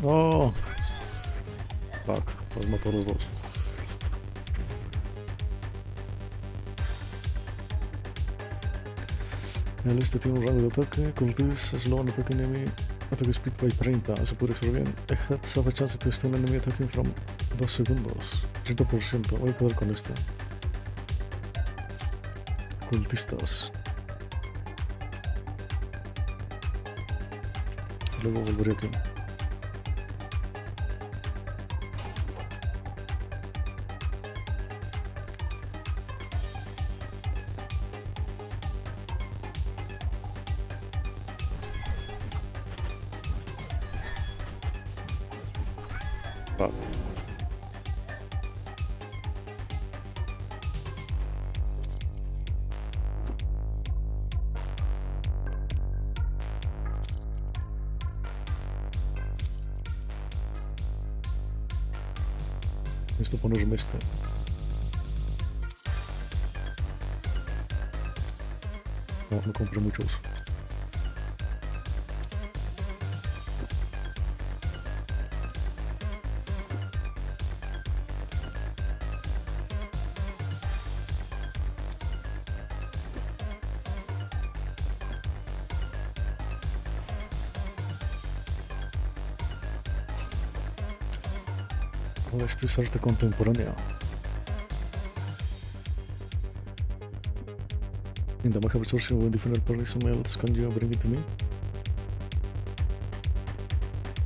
Oh. Fuck, los mató a los dos. El este tiene un rango de ataque, convertirse slow an attack enemy attack speed by 30, eso puede estar bien. A heads have a chance to stun enemy attacking from 2 segundos, 30%, voy a quedar con esto. Cultistas. Luego volveré aquí. Esto es arte contemporáneo. In the Macabre source when different parties else can you bring it to me?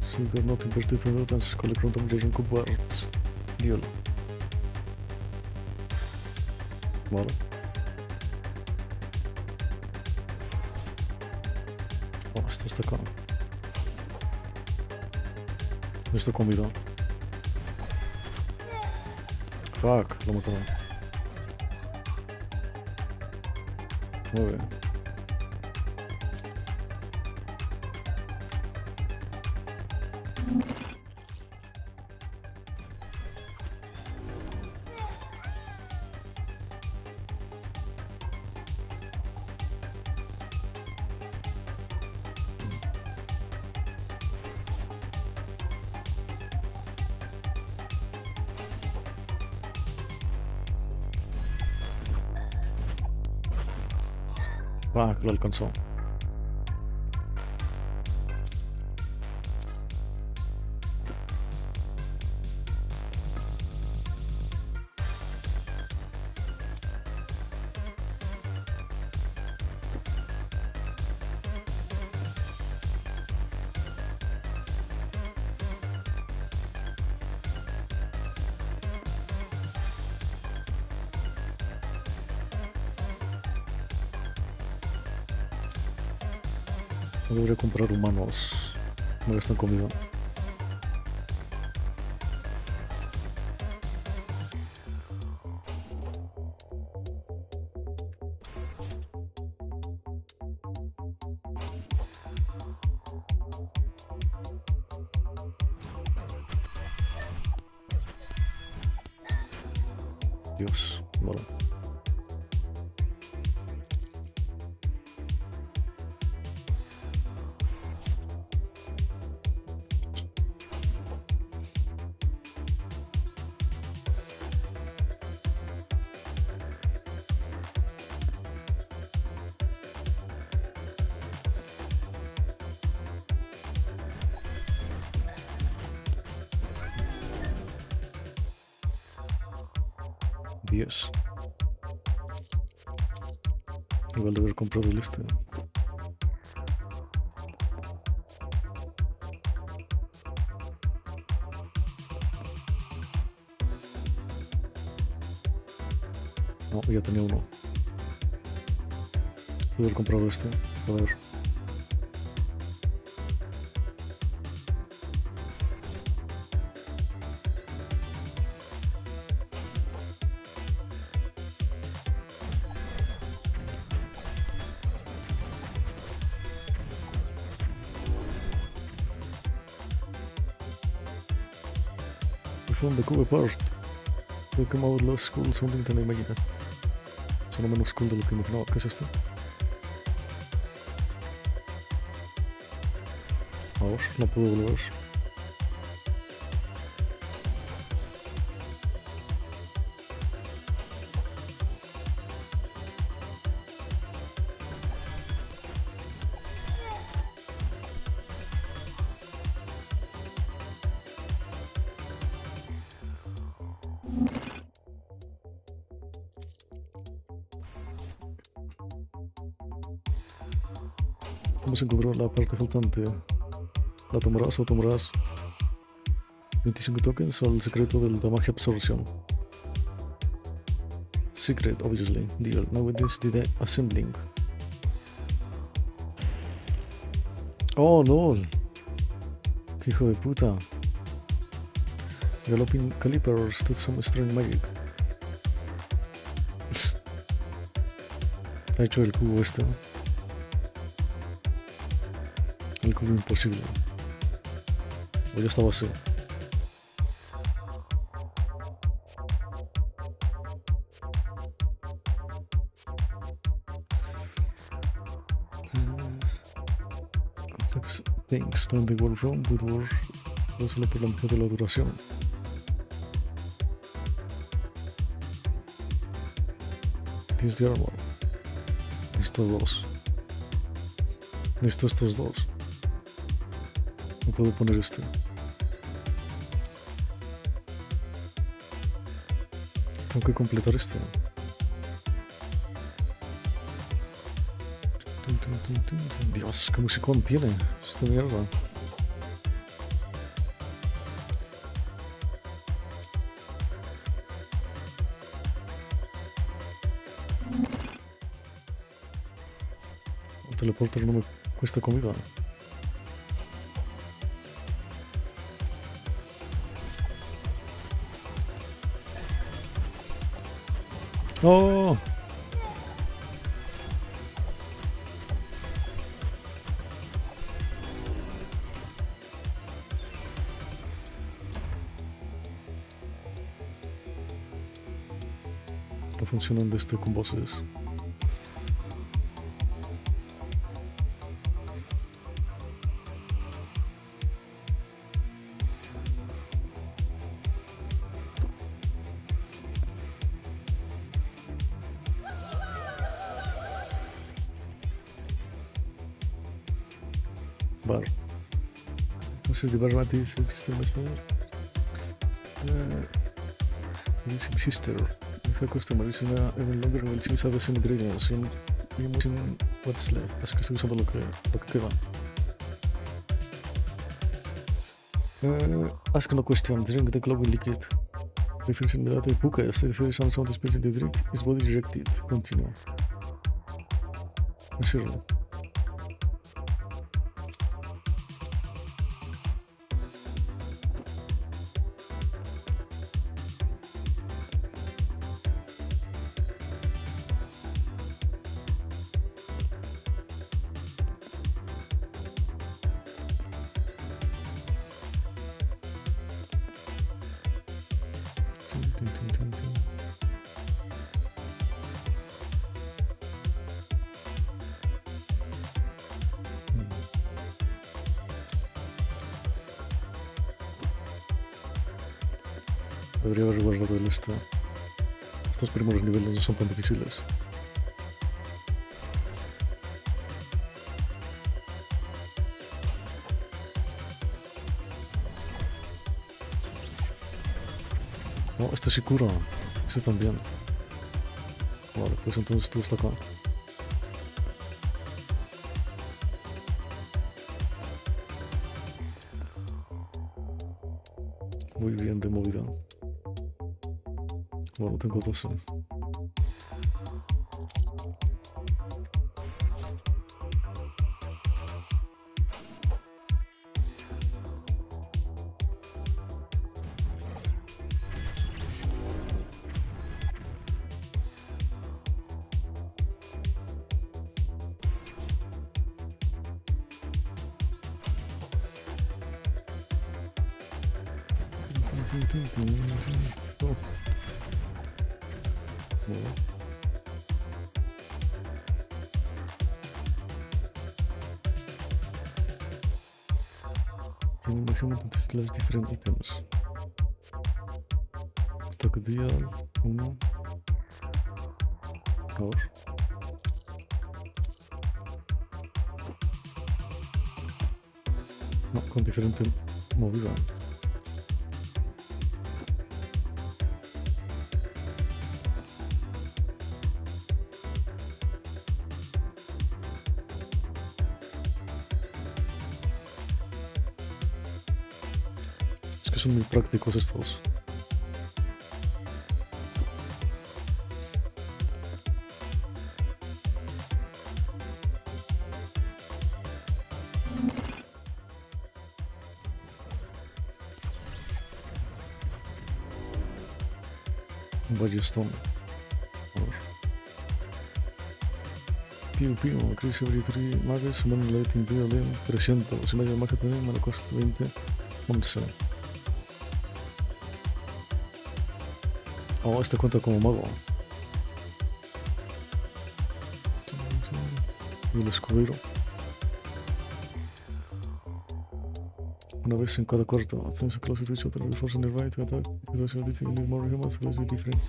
So you got nothing better to do than collect random words. Deal. Vale. Oh, esto está acá. Esto. Fuck, lo mataron. Muy alcanzó. No debería comprar No, ya tenía uno. Debo haber comprado este. A ver. Från the cover part. Fue quemado los skulls son de la mágica. Son menos skull de lo que imaginaba. ¿Qué es esto? A ver, no puedo volver. Vamos a encontrar la tomarás o tomarás 25 tokens o el secreto del damage absorción. Secret, obviously. Deal. Now with this, did assembling. Oh, lol. Qué hijo de puta. Developing calipers to some strange magic. Ha hecho el cubo este. Cubo imposible. O ya estaba así. Things the world round with war solo por la mitad de la duración. Tienes de armor. Necesito dos. Necesito estos dos. No puedo poner este. Tengo que completar este. Dios, qué musicón tiene esta mierda. El teleporter no me cuesta comida. ¡Oh! No funcionan de esto con voces. No sé si Bar Mati existe en español. Missing Sister. Esa customer is una even longer will choose other some ingredients in in what's left. Así que estoy usando lo que, lo que queda. Uh, ask no question. Drink the global liquid. Reference in the book is the first sound to speak in the drink is body rejected. Continue. Hacerlo. Debería bastante difíciles. No, este sí cura. Este también. Vale, pues entonces tú está acá. Muy bien de movida. Bueno, tengo 12. Imagina entonces prácticos estos. Ballestone. Piu Piu, Crisis Every 3 Mages, Summon Lighting Violin, 300, si medio magia también, me lo costa 20, 11. Oh, este cuenta como mago. Y el escudero. Una vez en cada cuarto, things are closer to each other, force right to attack, I everything need more humans, close with different.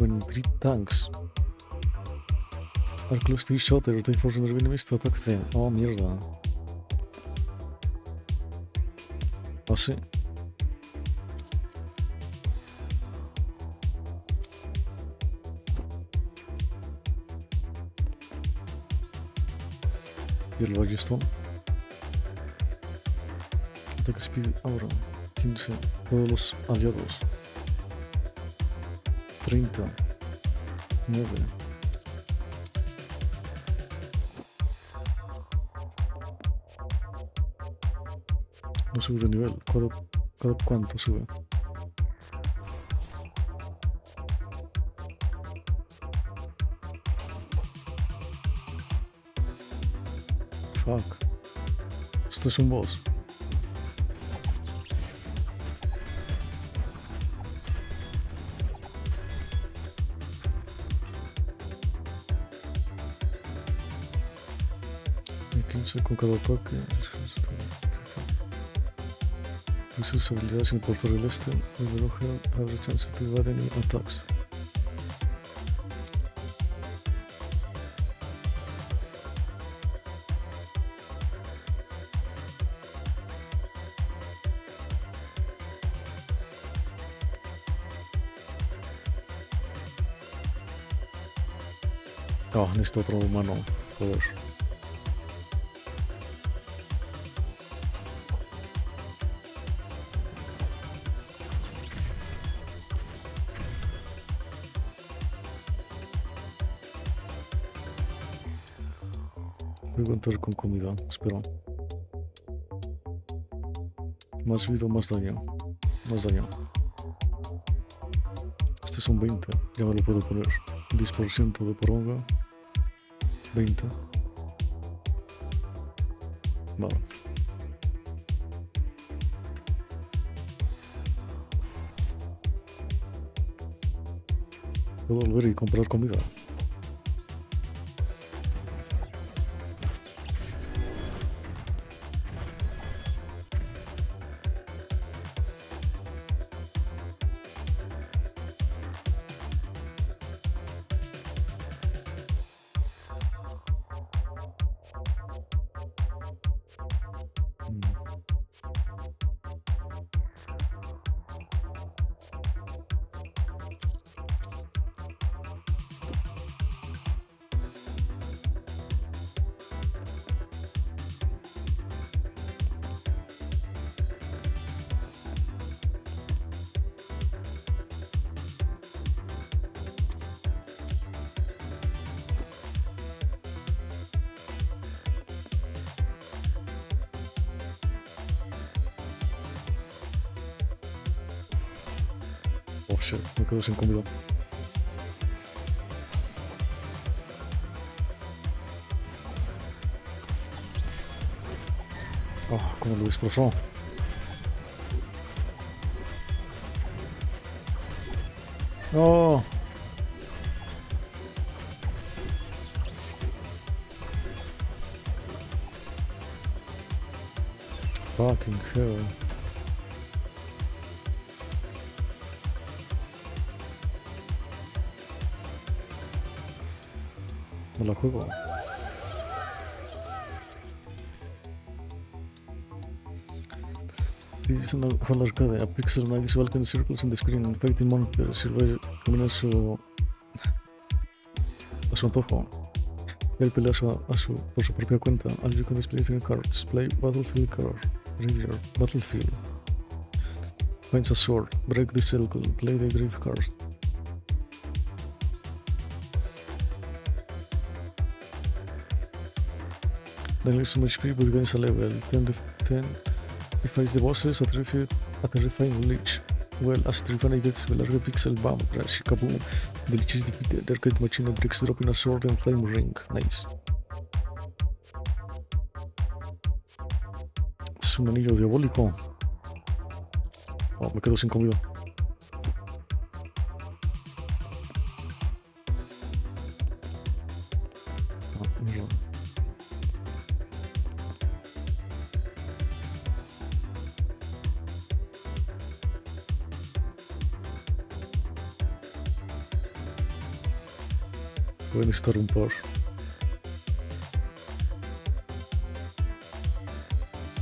When three tanks are close to each other, they force their enemies to attack them. Oh, mierda. Ah, sí. Y el ballestón. Ataque speed ahora. 15. Todos los aliados. 30. 9. No sube de nivel. ¿Cada, cada cuánto sube? Esto es un boss. Hay 15 con cada ataque. Usa sus habilidades sin importar el este. El reloj abre chance to evade any attacks. Necesito otro humano. Joder. Voy a contar con comida, espera. Más vida, más daño. Más daño. Este son 20, ya me lo puedo poner. 10% de poronga. 20. Vale. Puedo volver y comprar comida. Me quedo sin comida. Oh, como lo destrozó. Oh. Whole arcade. A pixel mag is welcome circles on the screen. Fighting monitor. Silver camina a su. a su antojo. Él pelea a su, por su propia cuenta. All you can display three cards. Play Battlefield card. Graveyard. Battlefield. Finds a sword. Break the circle. Play the grave card. Then lose some HP but gains a level. 10 def- 10 The bosses, a, a terrifying Lich. Well, as terrifying gets a larger pixel bomb crash, kaboom. The Lich is defeated. The arcade machine breaks dropping a sword and flame ring. Nice. Es un anillo diabólico. Oh, me quedo sin comida.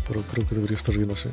Pero creo que debería estar bien así.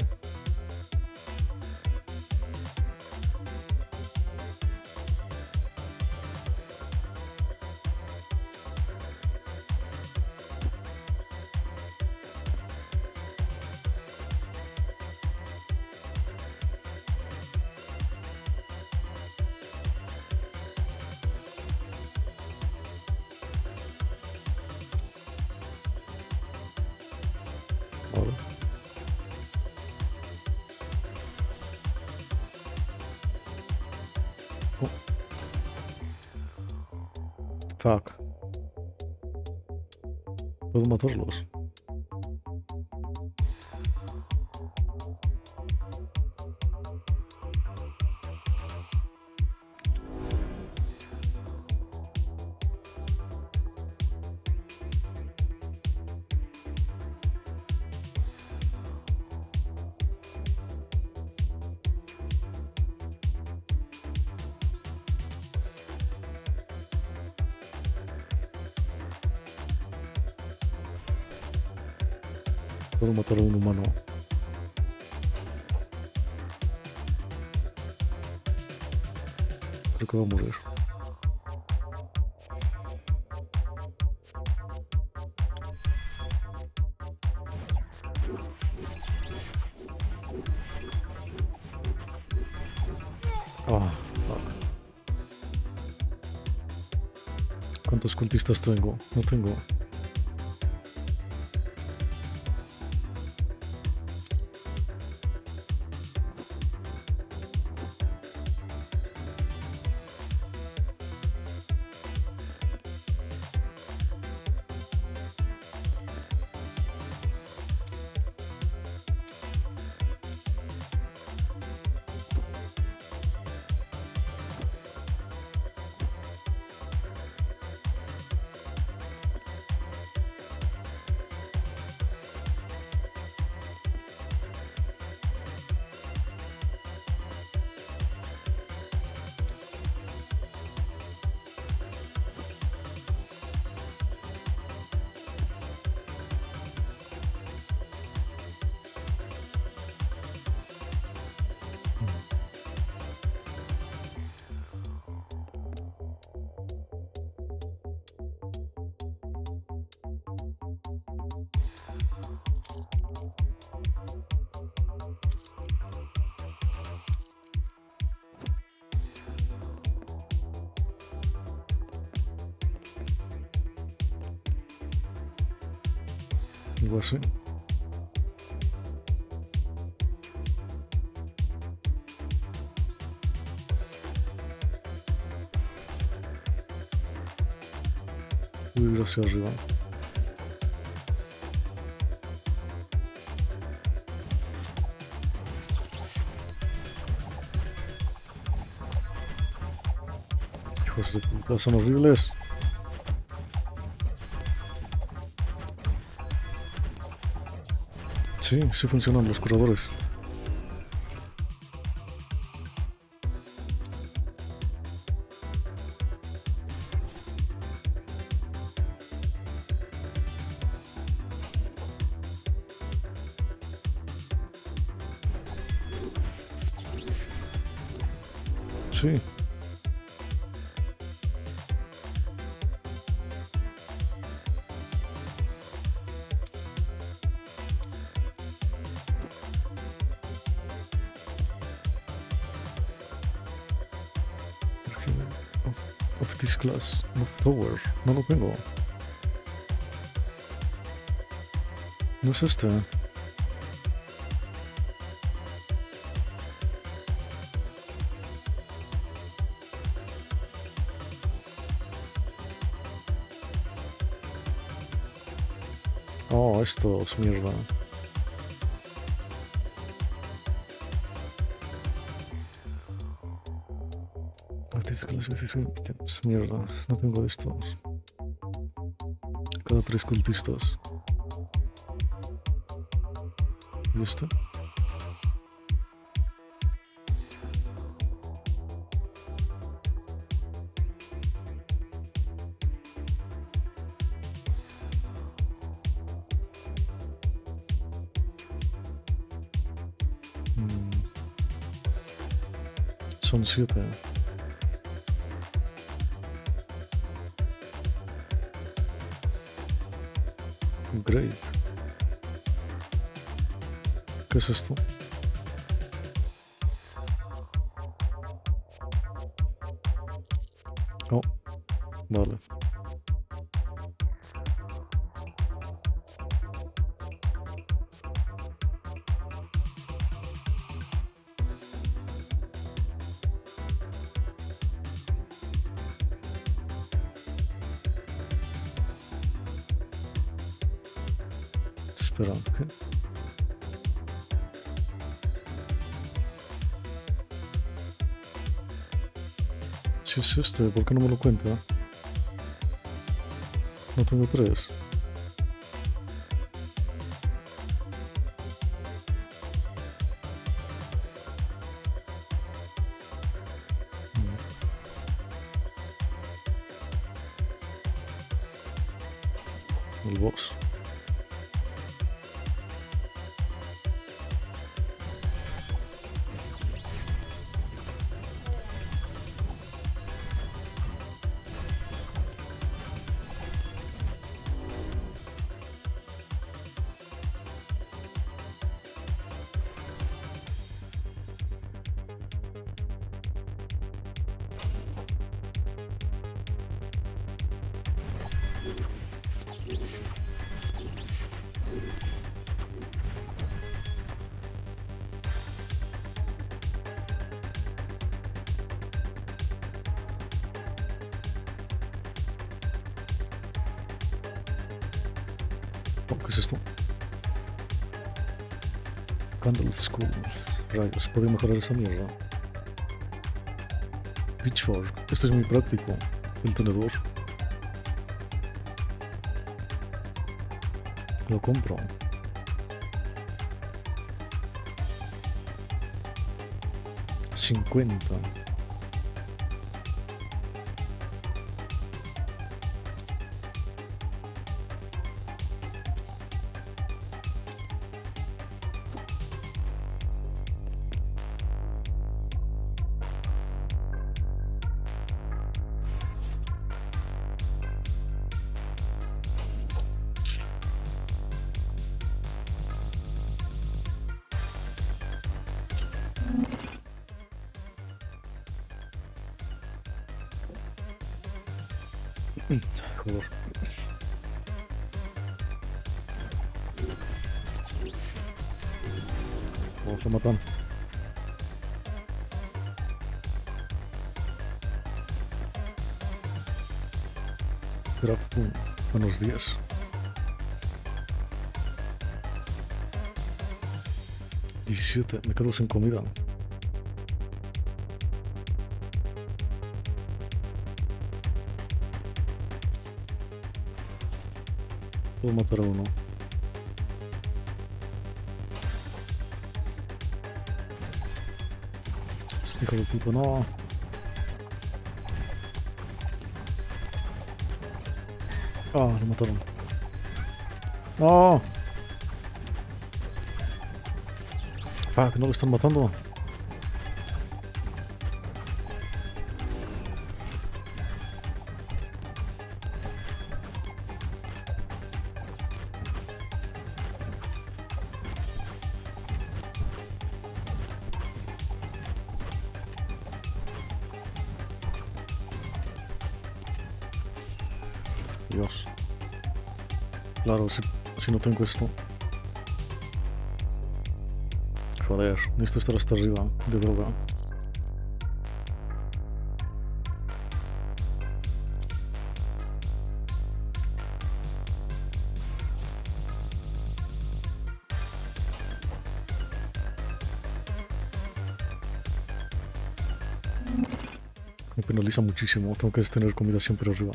¿Cuántos cultistas tengo? No tengo. Algo así. Voy a ir hacia arriba. Hijos de puta, son horribles. Sí, sí funcionan los corredores. Lo tengo. No es este. Oh, esto es mierda. Clasificación ítems. Mierda, no tengo de estos. Cada tres cultistas. ¿Y esto? Mm. Son siete. Great. ¿Qué es esto? Este, ¿por qué no me lo cuenta? No tengo tres. Oh, ¿Qué es esto? Candle School. Rayos, puedo mejorar esta mierda. Pitchfork. Esto es muy práctico. El tenedor. Lo compro. Cincuenta. Días. Diecisiete, me quedo sin comida. Puedo matar a uno. Este hijo de puta, no. Ah, lo mataron. No. Fuck, no lo están matando. Si, no tengo esto. Joder, necesito estar hasta arriba de droga. Me penaliza muchísimo, tengo que tener comida siempre arriba.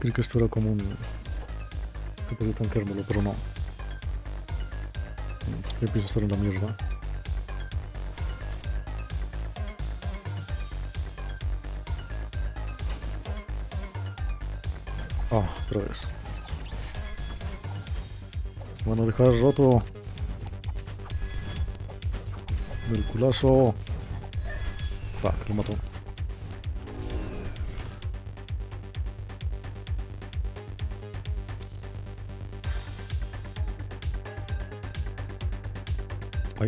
Creí que esto era como un... podía tanqueármelo, pero no. Mm, Ya empiezo a estar en la mierda. Ah, otra vez. A dejar roto. Del culazo. Fuck, lo mató.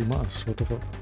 Más, what the fuck.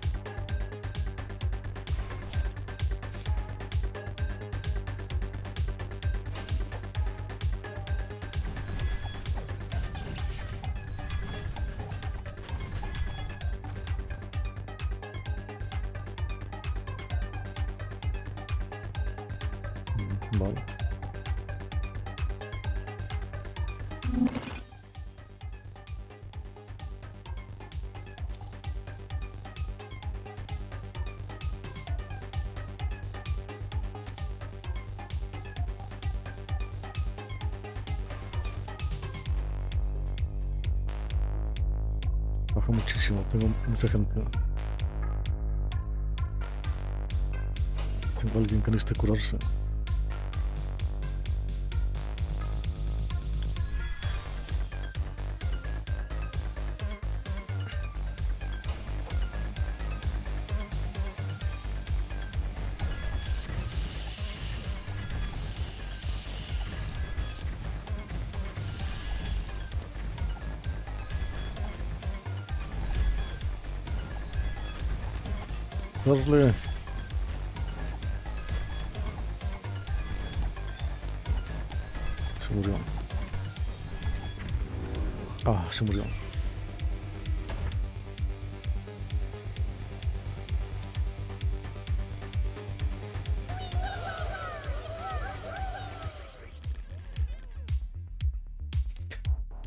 Baja muchísimo, tengo mucha gente. Tengo alguien que necesite curarse. Lovely. Se murió. Ah, se murió.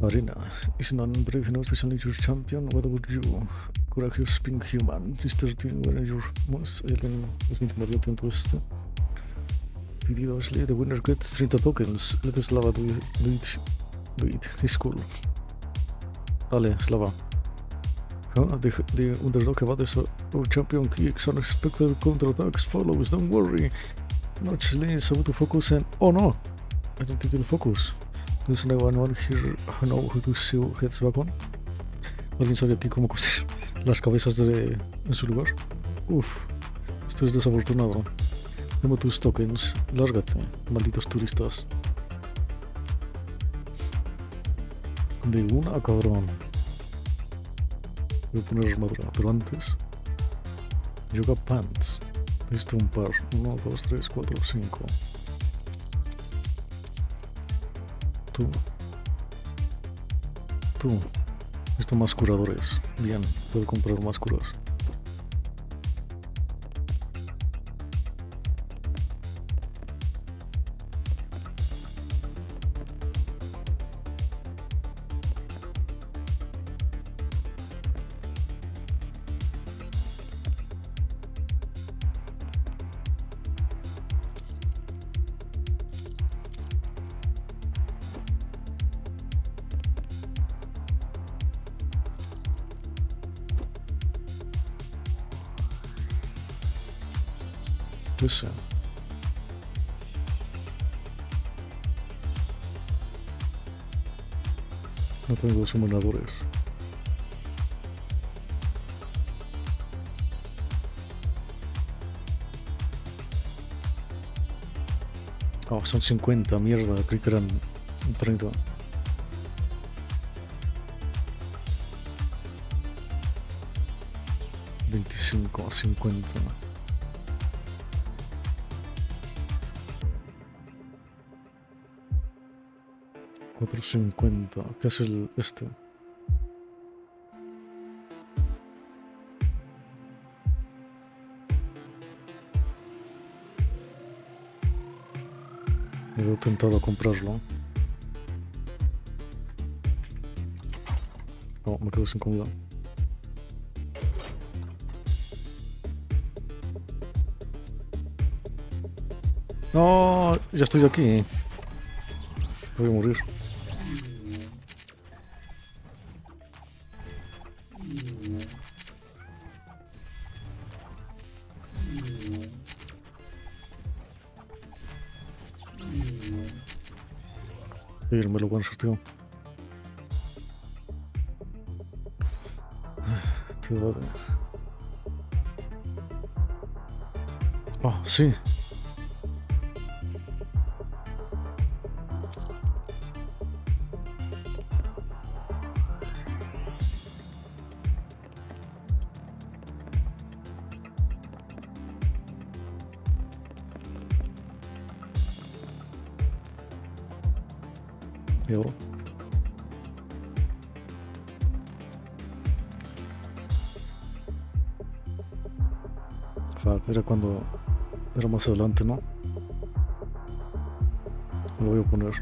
Arena is not brave enough to challenge your champion. What would you? Courageous pink human, sister when your most alguien es todo esto? Videos, the winner gets 30 tokens. Let us lava do it, do it, do it. It's cool. Vale, Slava. Ah, huh? The, the underdog evades our oh, champion kicks unexpected counterattacks follows, don't worry. Notch leans out to focus and... Oh no! I don't think it'll focus. There's no one here who know who to show heads back on. ¿Alguien sabe aquí cómo coser las cabezas de, en su lugar? Uf, esto es desafortunado. Demo tus tokens, lárgate, malditos turistas. De una, cabrón. Voy a poner armadura, pero antes. Yoga pants. Necesito un par. Uno, dos, tres, cuatro, cinco. Tú. Tú. Necesito más curadores. Bien, puedo comprar más curas. No tengo sumonadores. Oh, son 50, mierda, creí que eran 30. Veinticinco, cincuenta. Cuatro cincuenta. ¿Qué es el este? He tentado comprarlo. Oh, me quedo sin comida. No, ya estoy aquí. Voy a morir. Ayer me lo one sorteo. Te va de- Ah, sí. Era más adelante, ¿no? Lo voy a poner.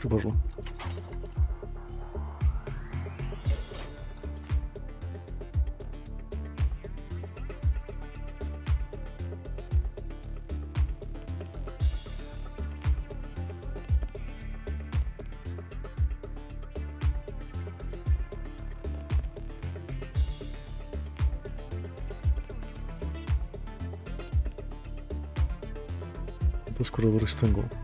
Probarlo. ¿Cuántos corredores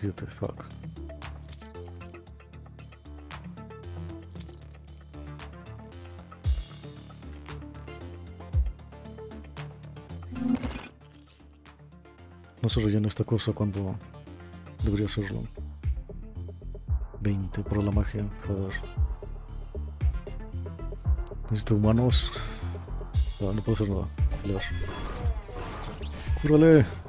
Veintisiete, fuck. No se rellena esta cosa cuando debería hacerlo. 20 por la magia, joder. Necesito humanos. No, no puedo hacer nada. Pelear. ¡Cúrale!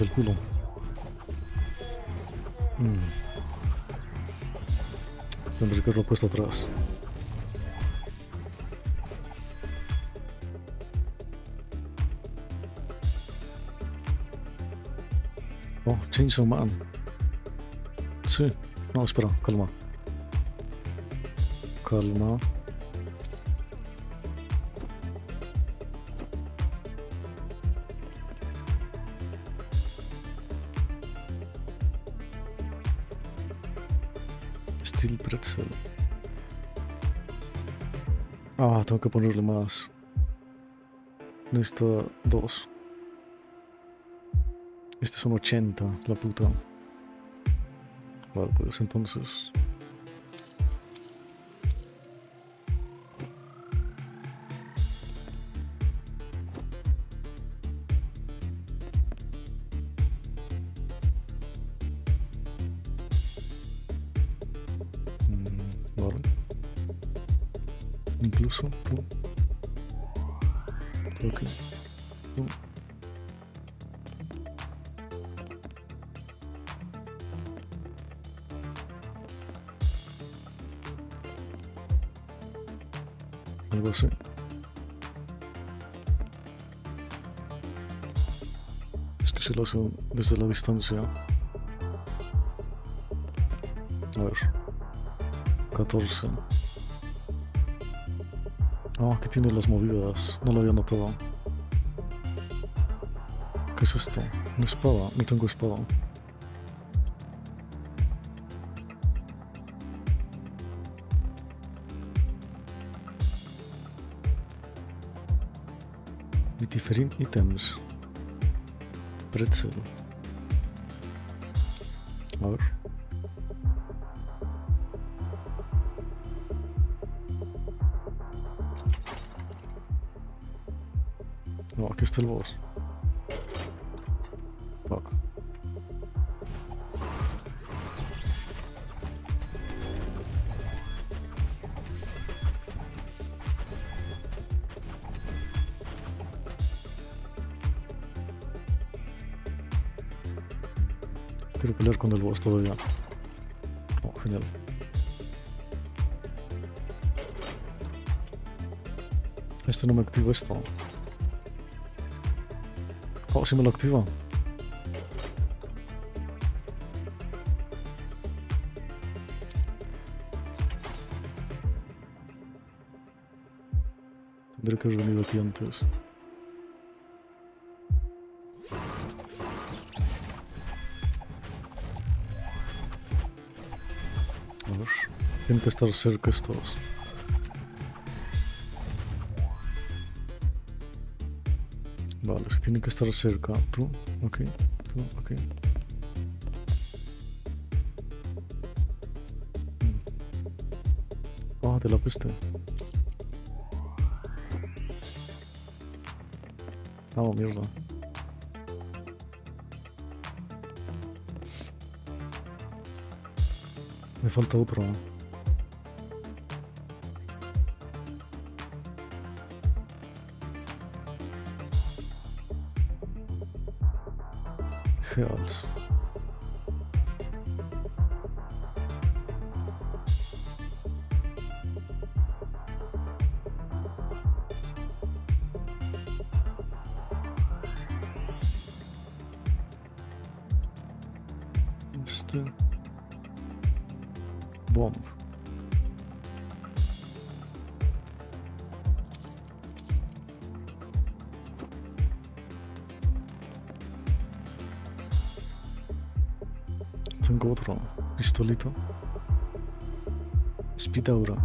Del culo. Mm. Tendré que haberlo puesto atrás. Oh, Chainsaw Man. Sí. No, espera, calma. Calma. Tengo que ponerle más. Necesito dos. Estos son 80, la puta. Vale, pues entonces. Desde la distancia. A ver. 14. Ah, aquí tiene las movidas. No lo había notado. ¿Qué es esto? Una espada. No tengo espada. Y different items. Pretzel. A ver. Quiero pelear con el boss todavía. Oh, genial. Este no me activa esto. Oh, sí me lo activa. Tendré que haber venido aquí antes. Que estar cerca estos. Vale, si tienen que estar cerca. Tú, ok, tú, ok. Mm. Ah, de la peste. Ah, oh, mierda. Me falta otro.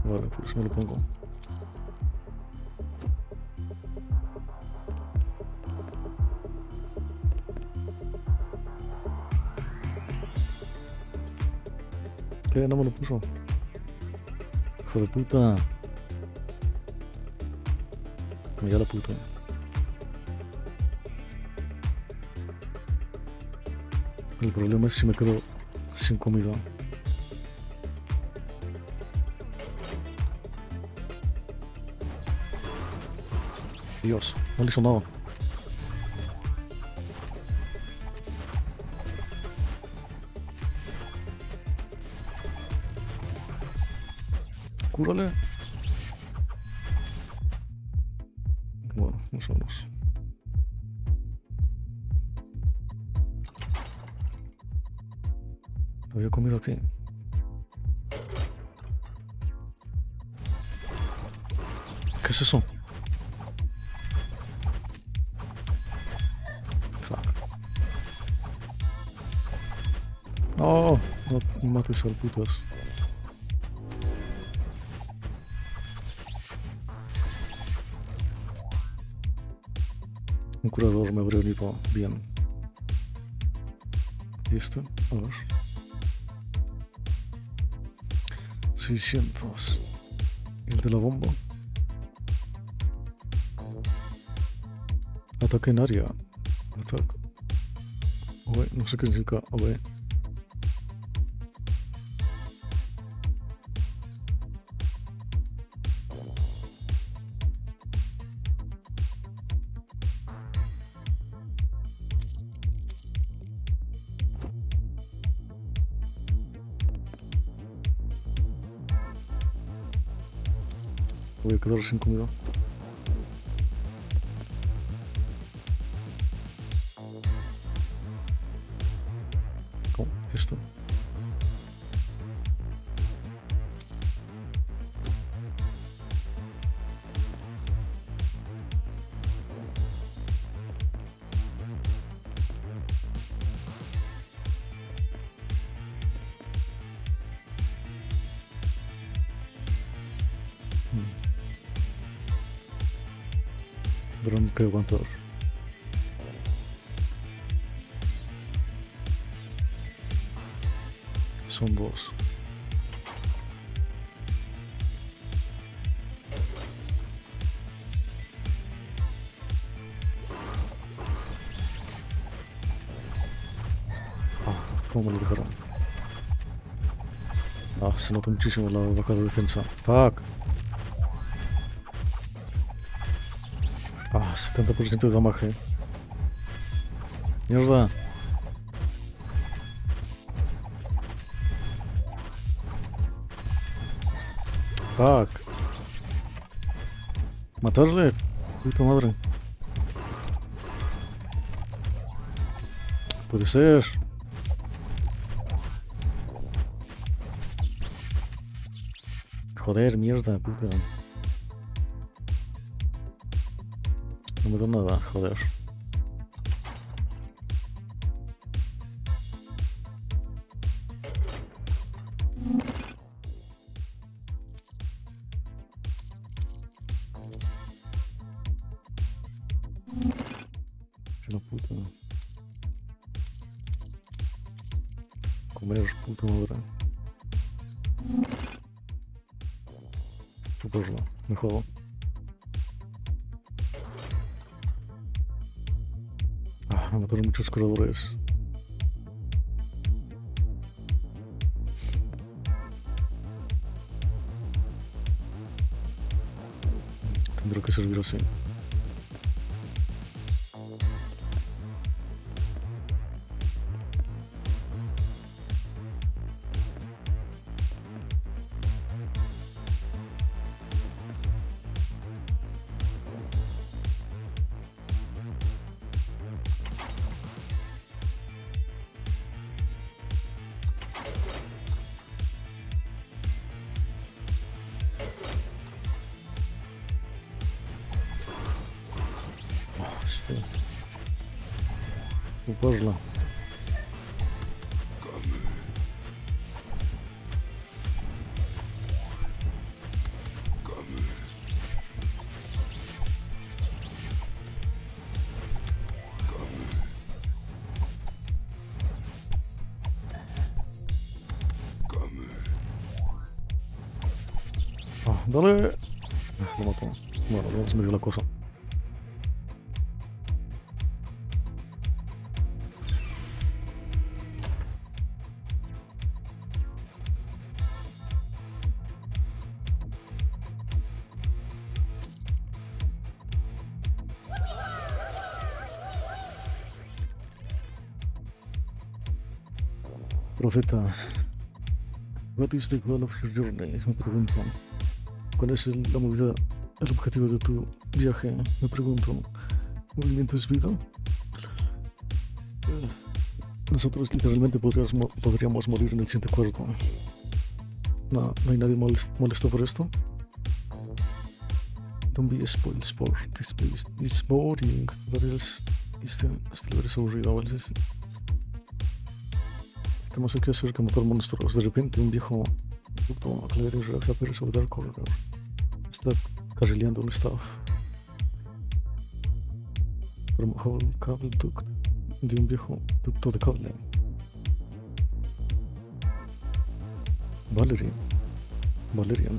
Vale, pues me lo pongo. ¿Qué? No me lo puso. Hijo de puta. Me la puta. El problema es si me quedo sin comida. Dios, no le hizo nada. Al putas. Un curador me habría venido bien. ¿Y esto? A ver. 600. ¿Y el de la bomba? Ataque en área. Ataque. No sé qué significa. Oye. Voy a quedar sin Creo aguantar. Son dos. Ah, ¿cómo lo dejaron? Ah, se nota muchísimo la baja de defensa. Fuck. Ah, 70% de damaje. Mierda. Fuck. Matarle. Puta madre. Puede ser. Joder, mierda, puta. No me Tendrá Ah, dale. Ah, Lo mató. Bueno, ya se me dio la cosa. Profeta, what is the goal of your journey? Me preguntan. ¿Cuál es el, la movida, el objetivo de tu viaje? Me pregunto. ¿Movimiento es vida? Eh, Nosotros literalmente podríamos, mo- podríamos morir en el siguiente cuarto. No, no hay nadie molest- molesto por esto. Don't be spoiled for this place. It's boring. What? Este, este aburrido a veces. Que qué hacer que matar monstruos. De repente un viejo puto clérigo reacciona pero sobre Dark Corridor. Está carrileando un staff. From el cable duct de un viejo ducto de cable. Valerie. Valerian.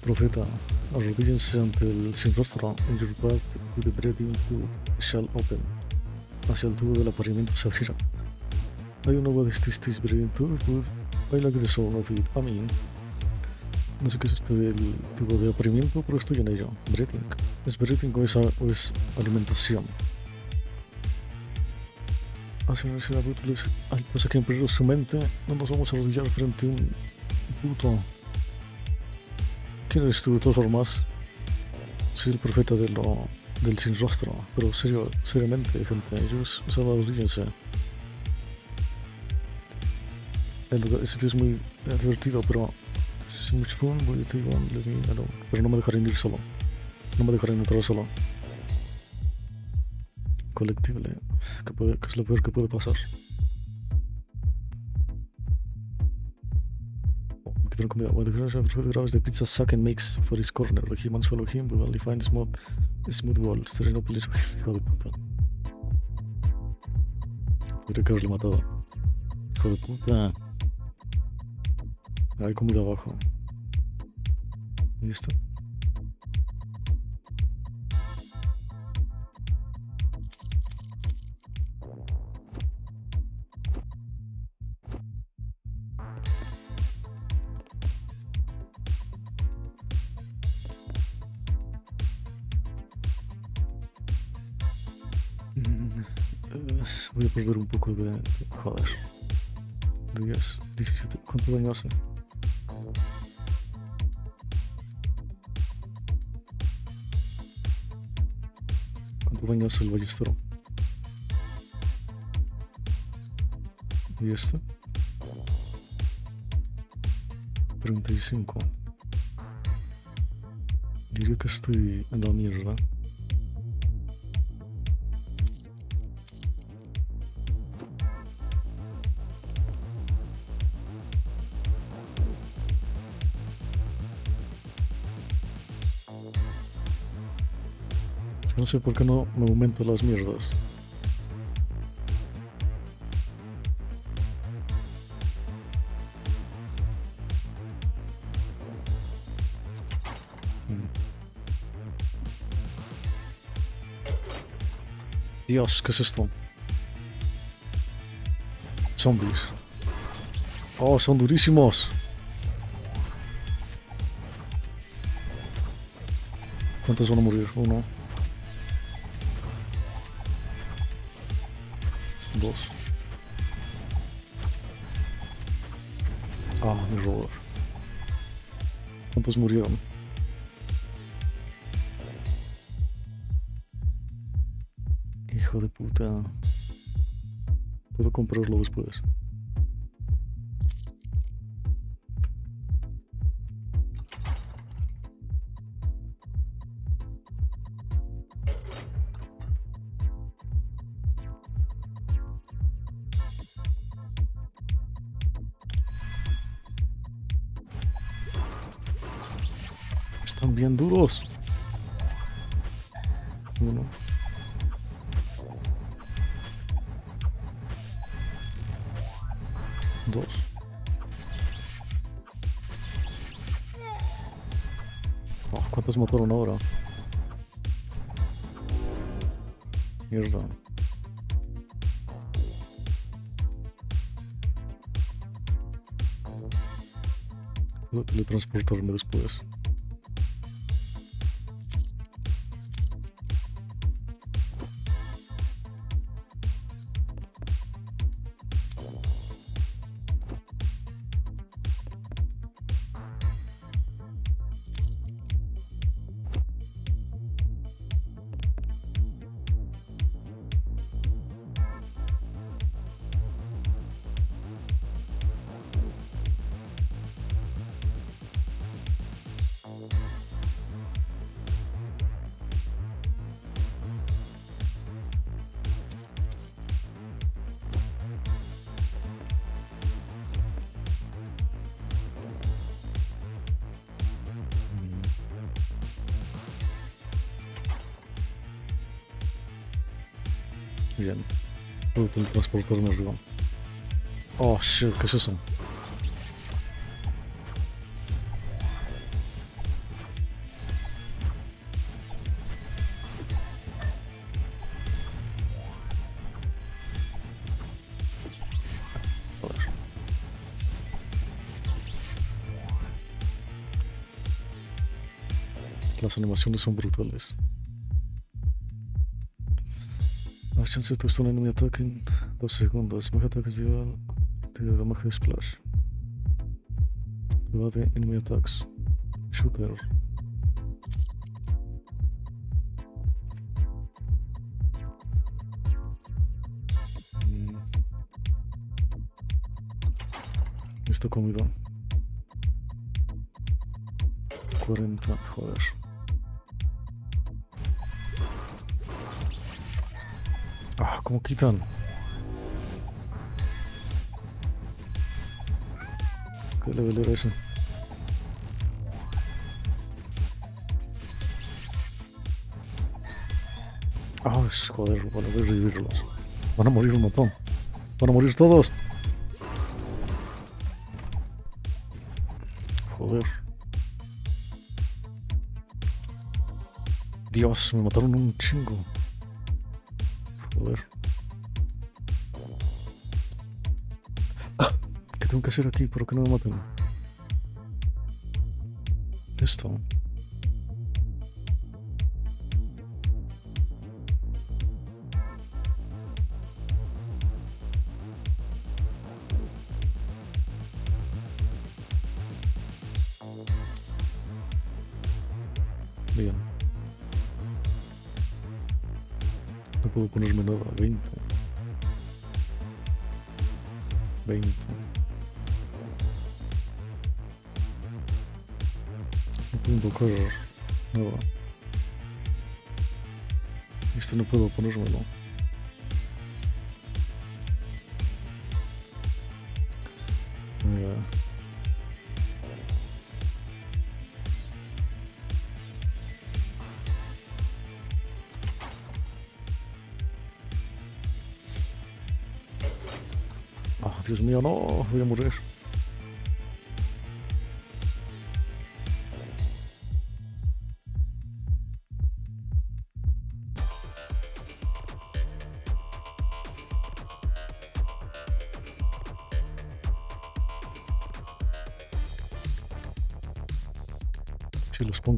Profeta, arrodíllense ante el sin rostro. In your path to the breathing tube shall open. Hacia el tubo del apareamiento se abrirá. I don't know what is this, this breathing tube, but I like the sound of it. A mí. No sé qué es esto del tubo de apareamiento, pero estoy en ello. Breathing. ¿Es breathing o es, o es alimentación? Hacia ciudad útiles altas a quien perdió su mente, no nos vamos a arrodillar frente a un puto. ¿Quién eres tú de todas formas? Soy el profeta de lo, del sin rostro, pero serio, seriamente, gente, ellos solo arrodíllense. El sitio es muy divertido, pero σε μισθούν βοηθήσουν, δηλαδή, εδώ, πρέπει να με διχαρινήσεις όλο. Να με διχαρινήσεις τώρα όλο. Κολεκτίβ, λέει, κάποτε, κάποτε, κάποτε, κάποτε, πάσαρ. Και τώρα, κομμάτα, what the hell, I've heard the pizza suck and makes οχι his corner. Like, he wants follow him, but only find smooth, όχι, δεν έχω δει ποτέ. Δεν έχω δει ποτέ. Δεν έχω δει. Hay comida abajo. ¿Y esto? Mm, eh, voy a perder un poco de... de- joder. Días 17. ¿Cuánto daño hace? ¿Cuánto daño hace el ballestero? ¿Y este? 35. Diría que estoy en la mierda. No sé por qué no me aumenta las mierdas. Mm. Dios, ¿qué es esto? Zombies. Oh, son durísimos. ¿Cuántos van a morir? Uno. ¿Cuántos murieron? Hijo de puta. Puedo comprarlo después. Teletransportarme después. Teletransportarme arriba. Oh shit, ¿qué es eso? Las animaciones son brutales. A chance de que un enemy ataque en 2 segundos. Más ataques de nivel de damage splash. Evade enemy attacks. Shooter. Mm. Esta comida. 40, joder. ¿Cómo quitan? ¿Qué level era ese? Ah, es- joder, voy a revivirlos. Van a morir un montón. Van a morir todos. Joder. Dios, me mataron un chingo. Joder. Tengo que hacer aquí para que no me maten? Esto. Bien. No puedo ponerme nada. 20. Nada. Este no puedo ponérmelo. Eh, Ah, Dios mío, no, voy a morir.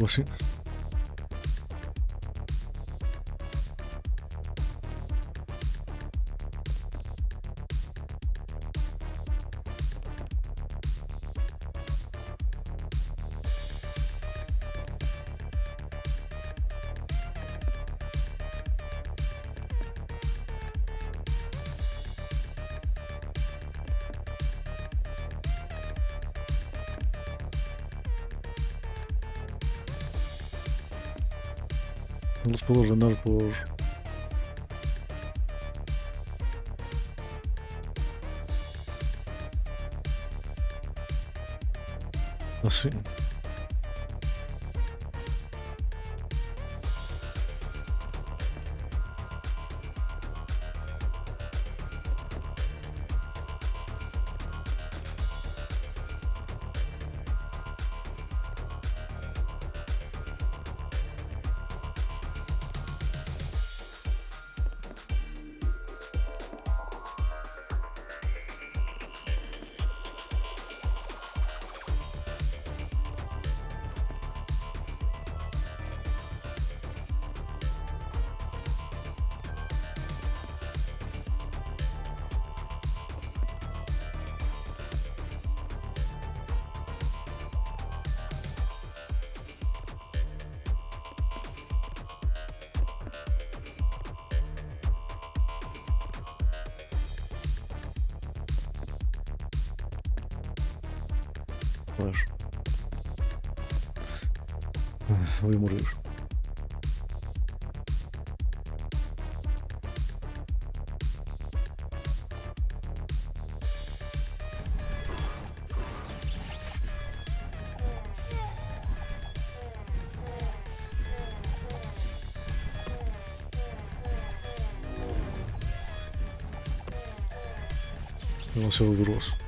Si los pongo así. No Demasiado duros. Creo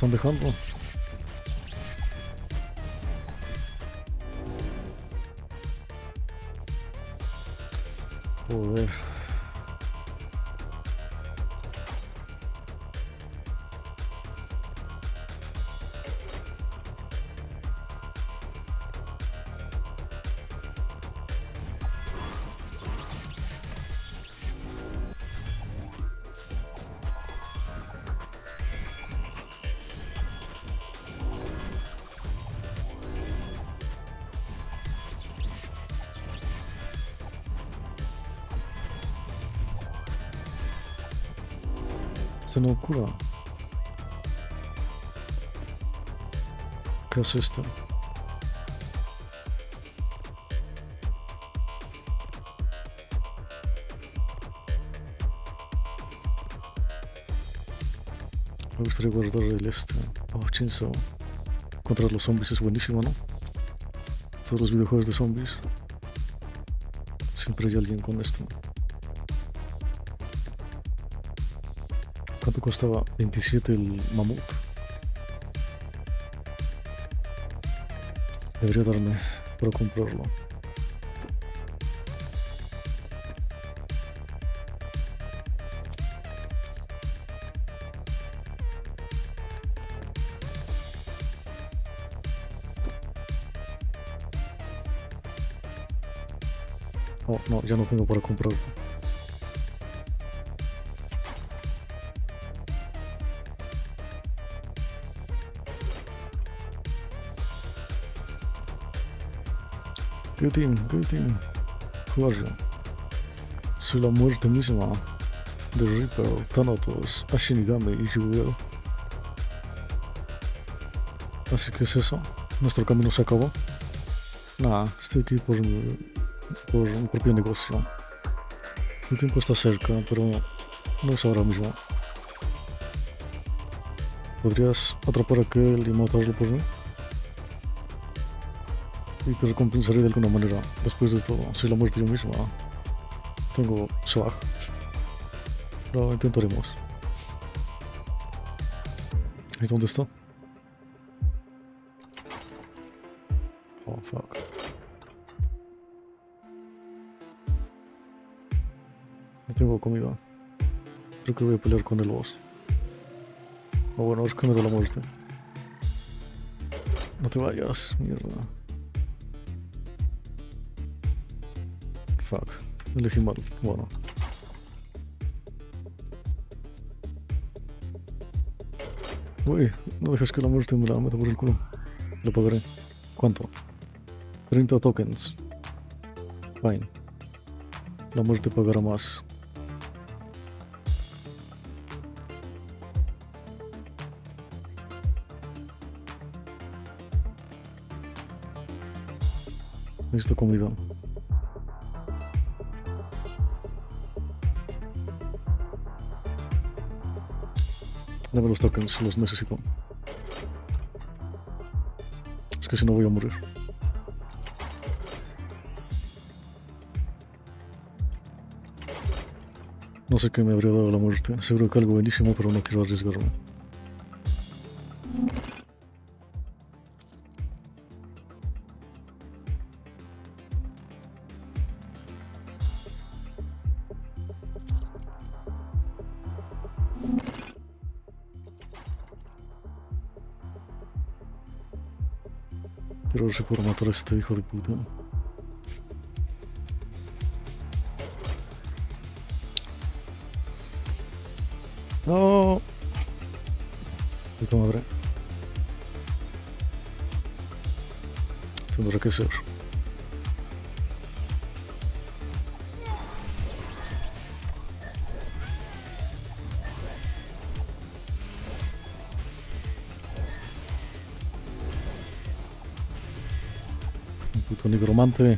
¿Cómo lo están No cura. ¿Qué es esto? Me gustaría guardar el este. Oh, Chainsaw. Contra los zombies es buenísimo, ¿no? Todos los videojuegos de zombies. Siempre hay alguien con esto. ¿Cuánto costaba? 27 el mamut. Debería darme para comprarlo. Oh, no, ya no tengo para comprarlo. Good team, good team. Jugarlo. Soy la muerte misma de Reaper, Thanatos, Ashinigami y Yu-Gi-Oh! Así que es eso. Nuestro camino se acabó. Nada, estoy aquí por, por mi propio negocio. El tiempo está cerca, pero no es ahora mismo. ¿Podrías atrapar a aquel y matarlo por mí? Y te recompensaré de alguna manera. Después de todo, soy la muerte yo misma. Tengo swag. Lo intentaremos. ¿Y dónde está? Oh, fuck. No tengo comida. Creo que voy a pelear con el boss. O bueno, es que me da la muerte. No te vayas, mierda. Fuck. Elegí mal. Bueno. Uy, no dejes que la muerte me la meta por el culo. Lo pagaré. ¿Cuánto? 30 tokens. Fine. La muerte pagará más. Necesito comida. Dame los tokens, los necesito. Es que si no voy a morir. No sé qué me habría dado la muerte. Seguro que algo buenísimo, pero no quiero arriesgarme. Quiero ver si puedo matar a este hijo de puta. No. Puta madre. Tendrá que ser. Nigromante.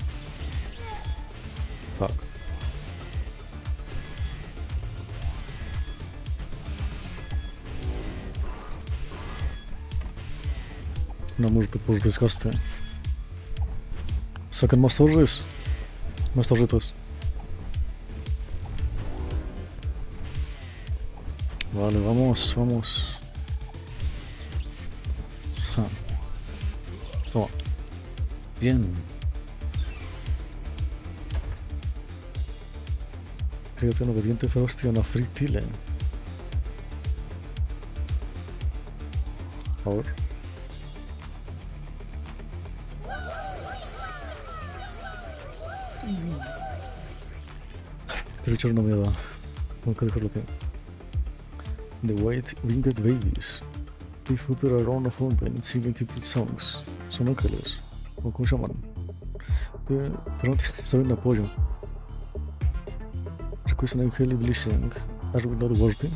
Fuck. Una muerte por desgaste. Sacan más torres. Más torretas. Vale, vamos, vamos. Créate un obediente feroz una free tile. A ver. Richard no me da. Tengo que dejarlo que. The White Winged Babies. They footer around a fountain, singing cute songs. Son ángeles. ¿O cómo se llaman? De, pero saben de apoyo. Request an angelic blessing. Are we not worthy?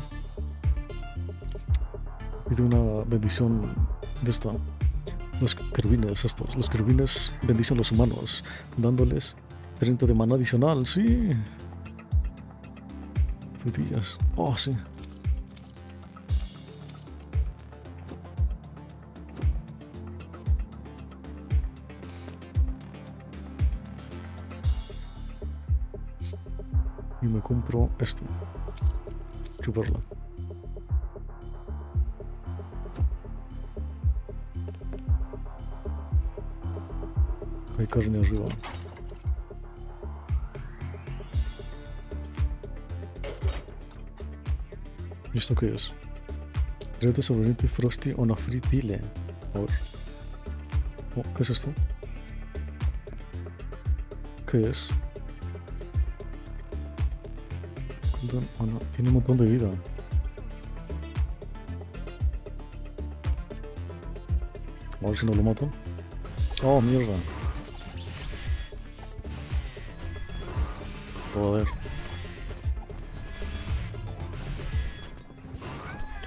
Pide una bendición de esta. Los querubines estos. Los querubines bendicen los humanos, dándoles 30 de mana adicional, sí. Frutillas. Oh, sí. Esto. Chuparla. Hay carne arriba. ¿Y esto qué es? Reto sobreviviente Frosty on a free deal. A ver. Oh, ¿Qué es esto? ¿Qué es? No, Tiene un montón de vida. A ver si no lo mato. Oh, mierda. Joder.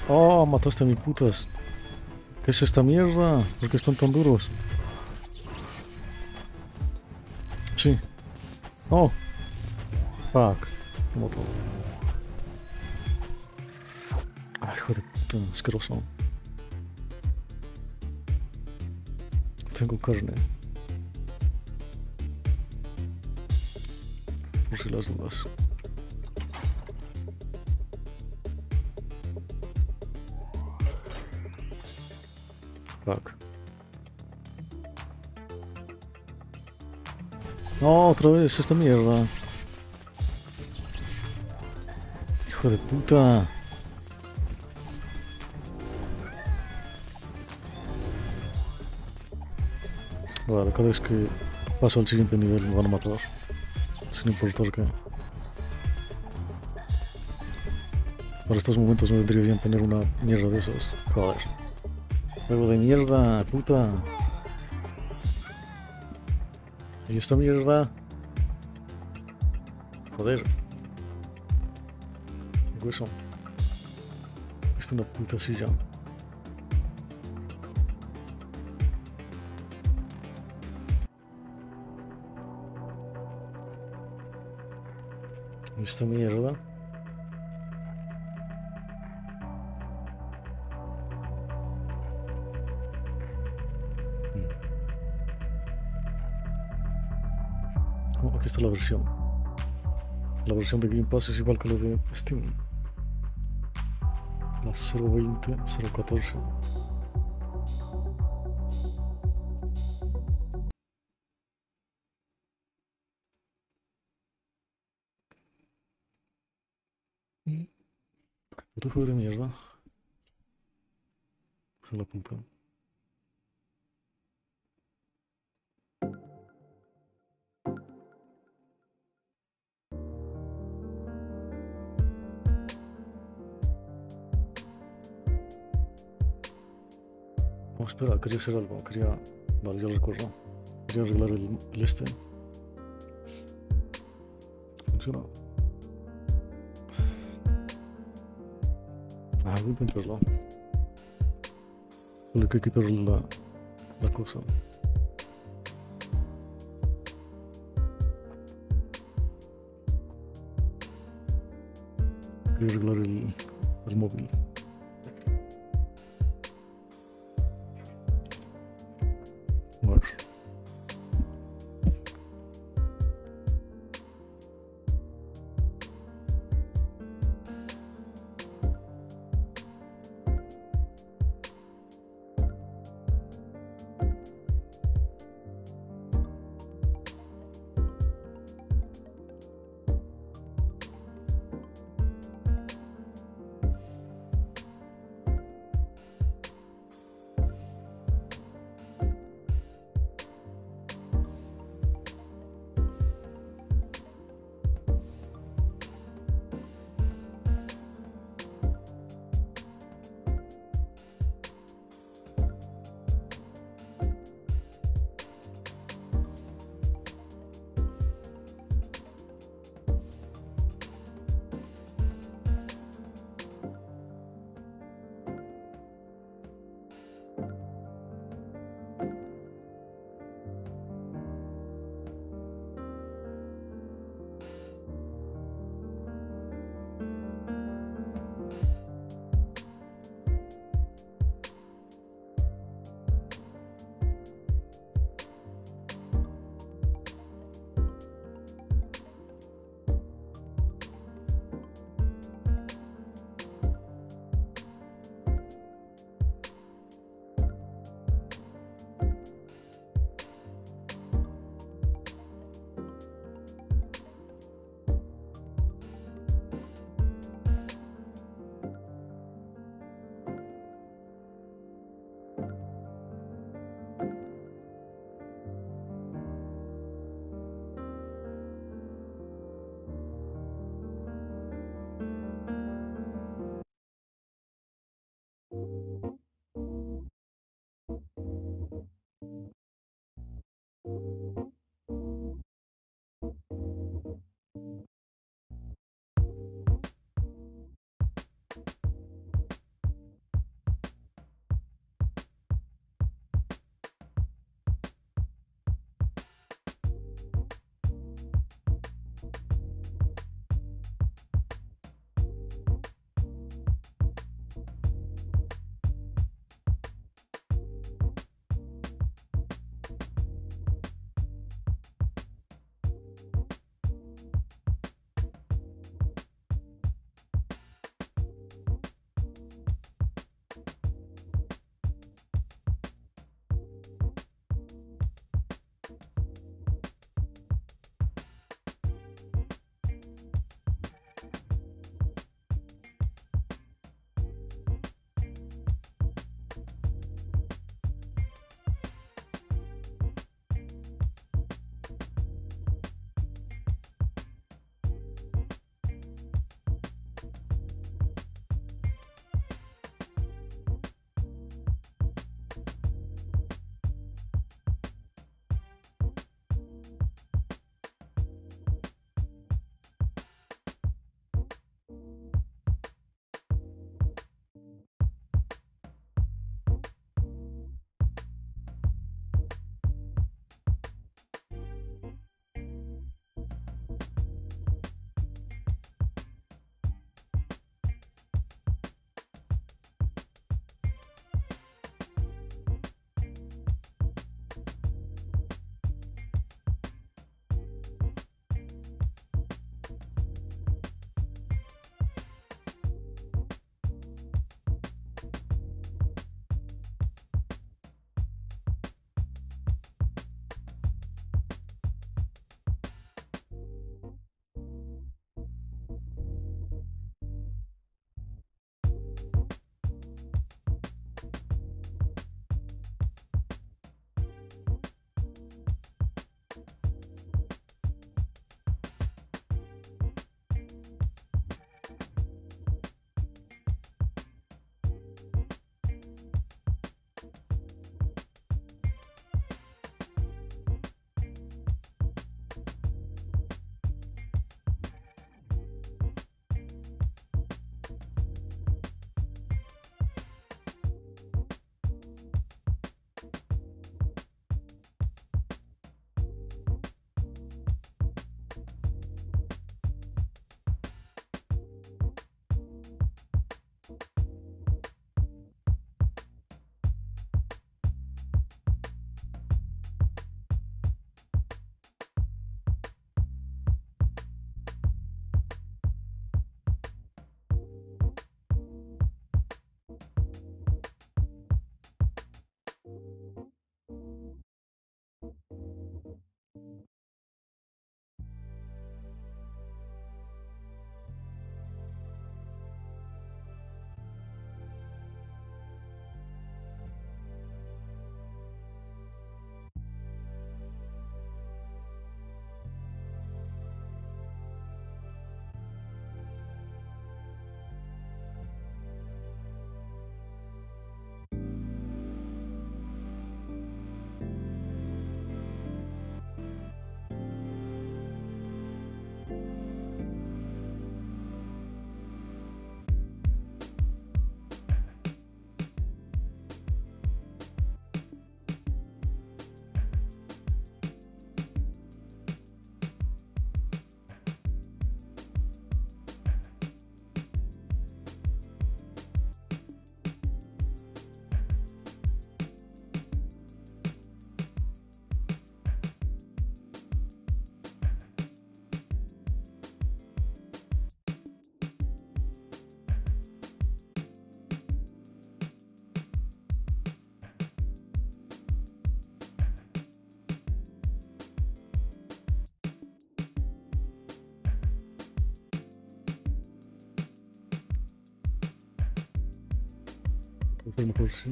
Oh, mataste a mi putas. ¿Qué es esta mierda? ¿Por qué están tan duros? Sí. Oh. Fuck. Me asqueroso. Tengo carne. Por si las dudas. Fuck. No, otra vez esta mierda. Hijo de puta. Vale, cada vez que paso al siguiente nivel me van a matar. Sin importar qué. Para estos momentos me vendría bien tener una mierda de esos. Joder. Juego de mierda, puta. ¿Y esta mierda? Joder. ¿Qué hueso? Es una puta silla. ¿Y esta mierda? Oh, aquí está la versión. La versión de Game Pass es igual que la de Steam. La 020, 014. Se la puta. Oh, espera, quería hacer algo. Quería. Vale, ya recuerdo. Quería arreglar el, el este. Funciona. Ah, voy a intentarlo. Solo hay que quitar a hacer mejor sí.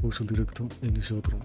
Pulso directo, inicio otro.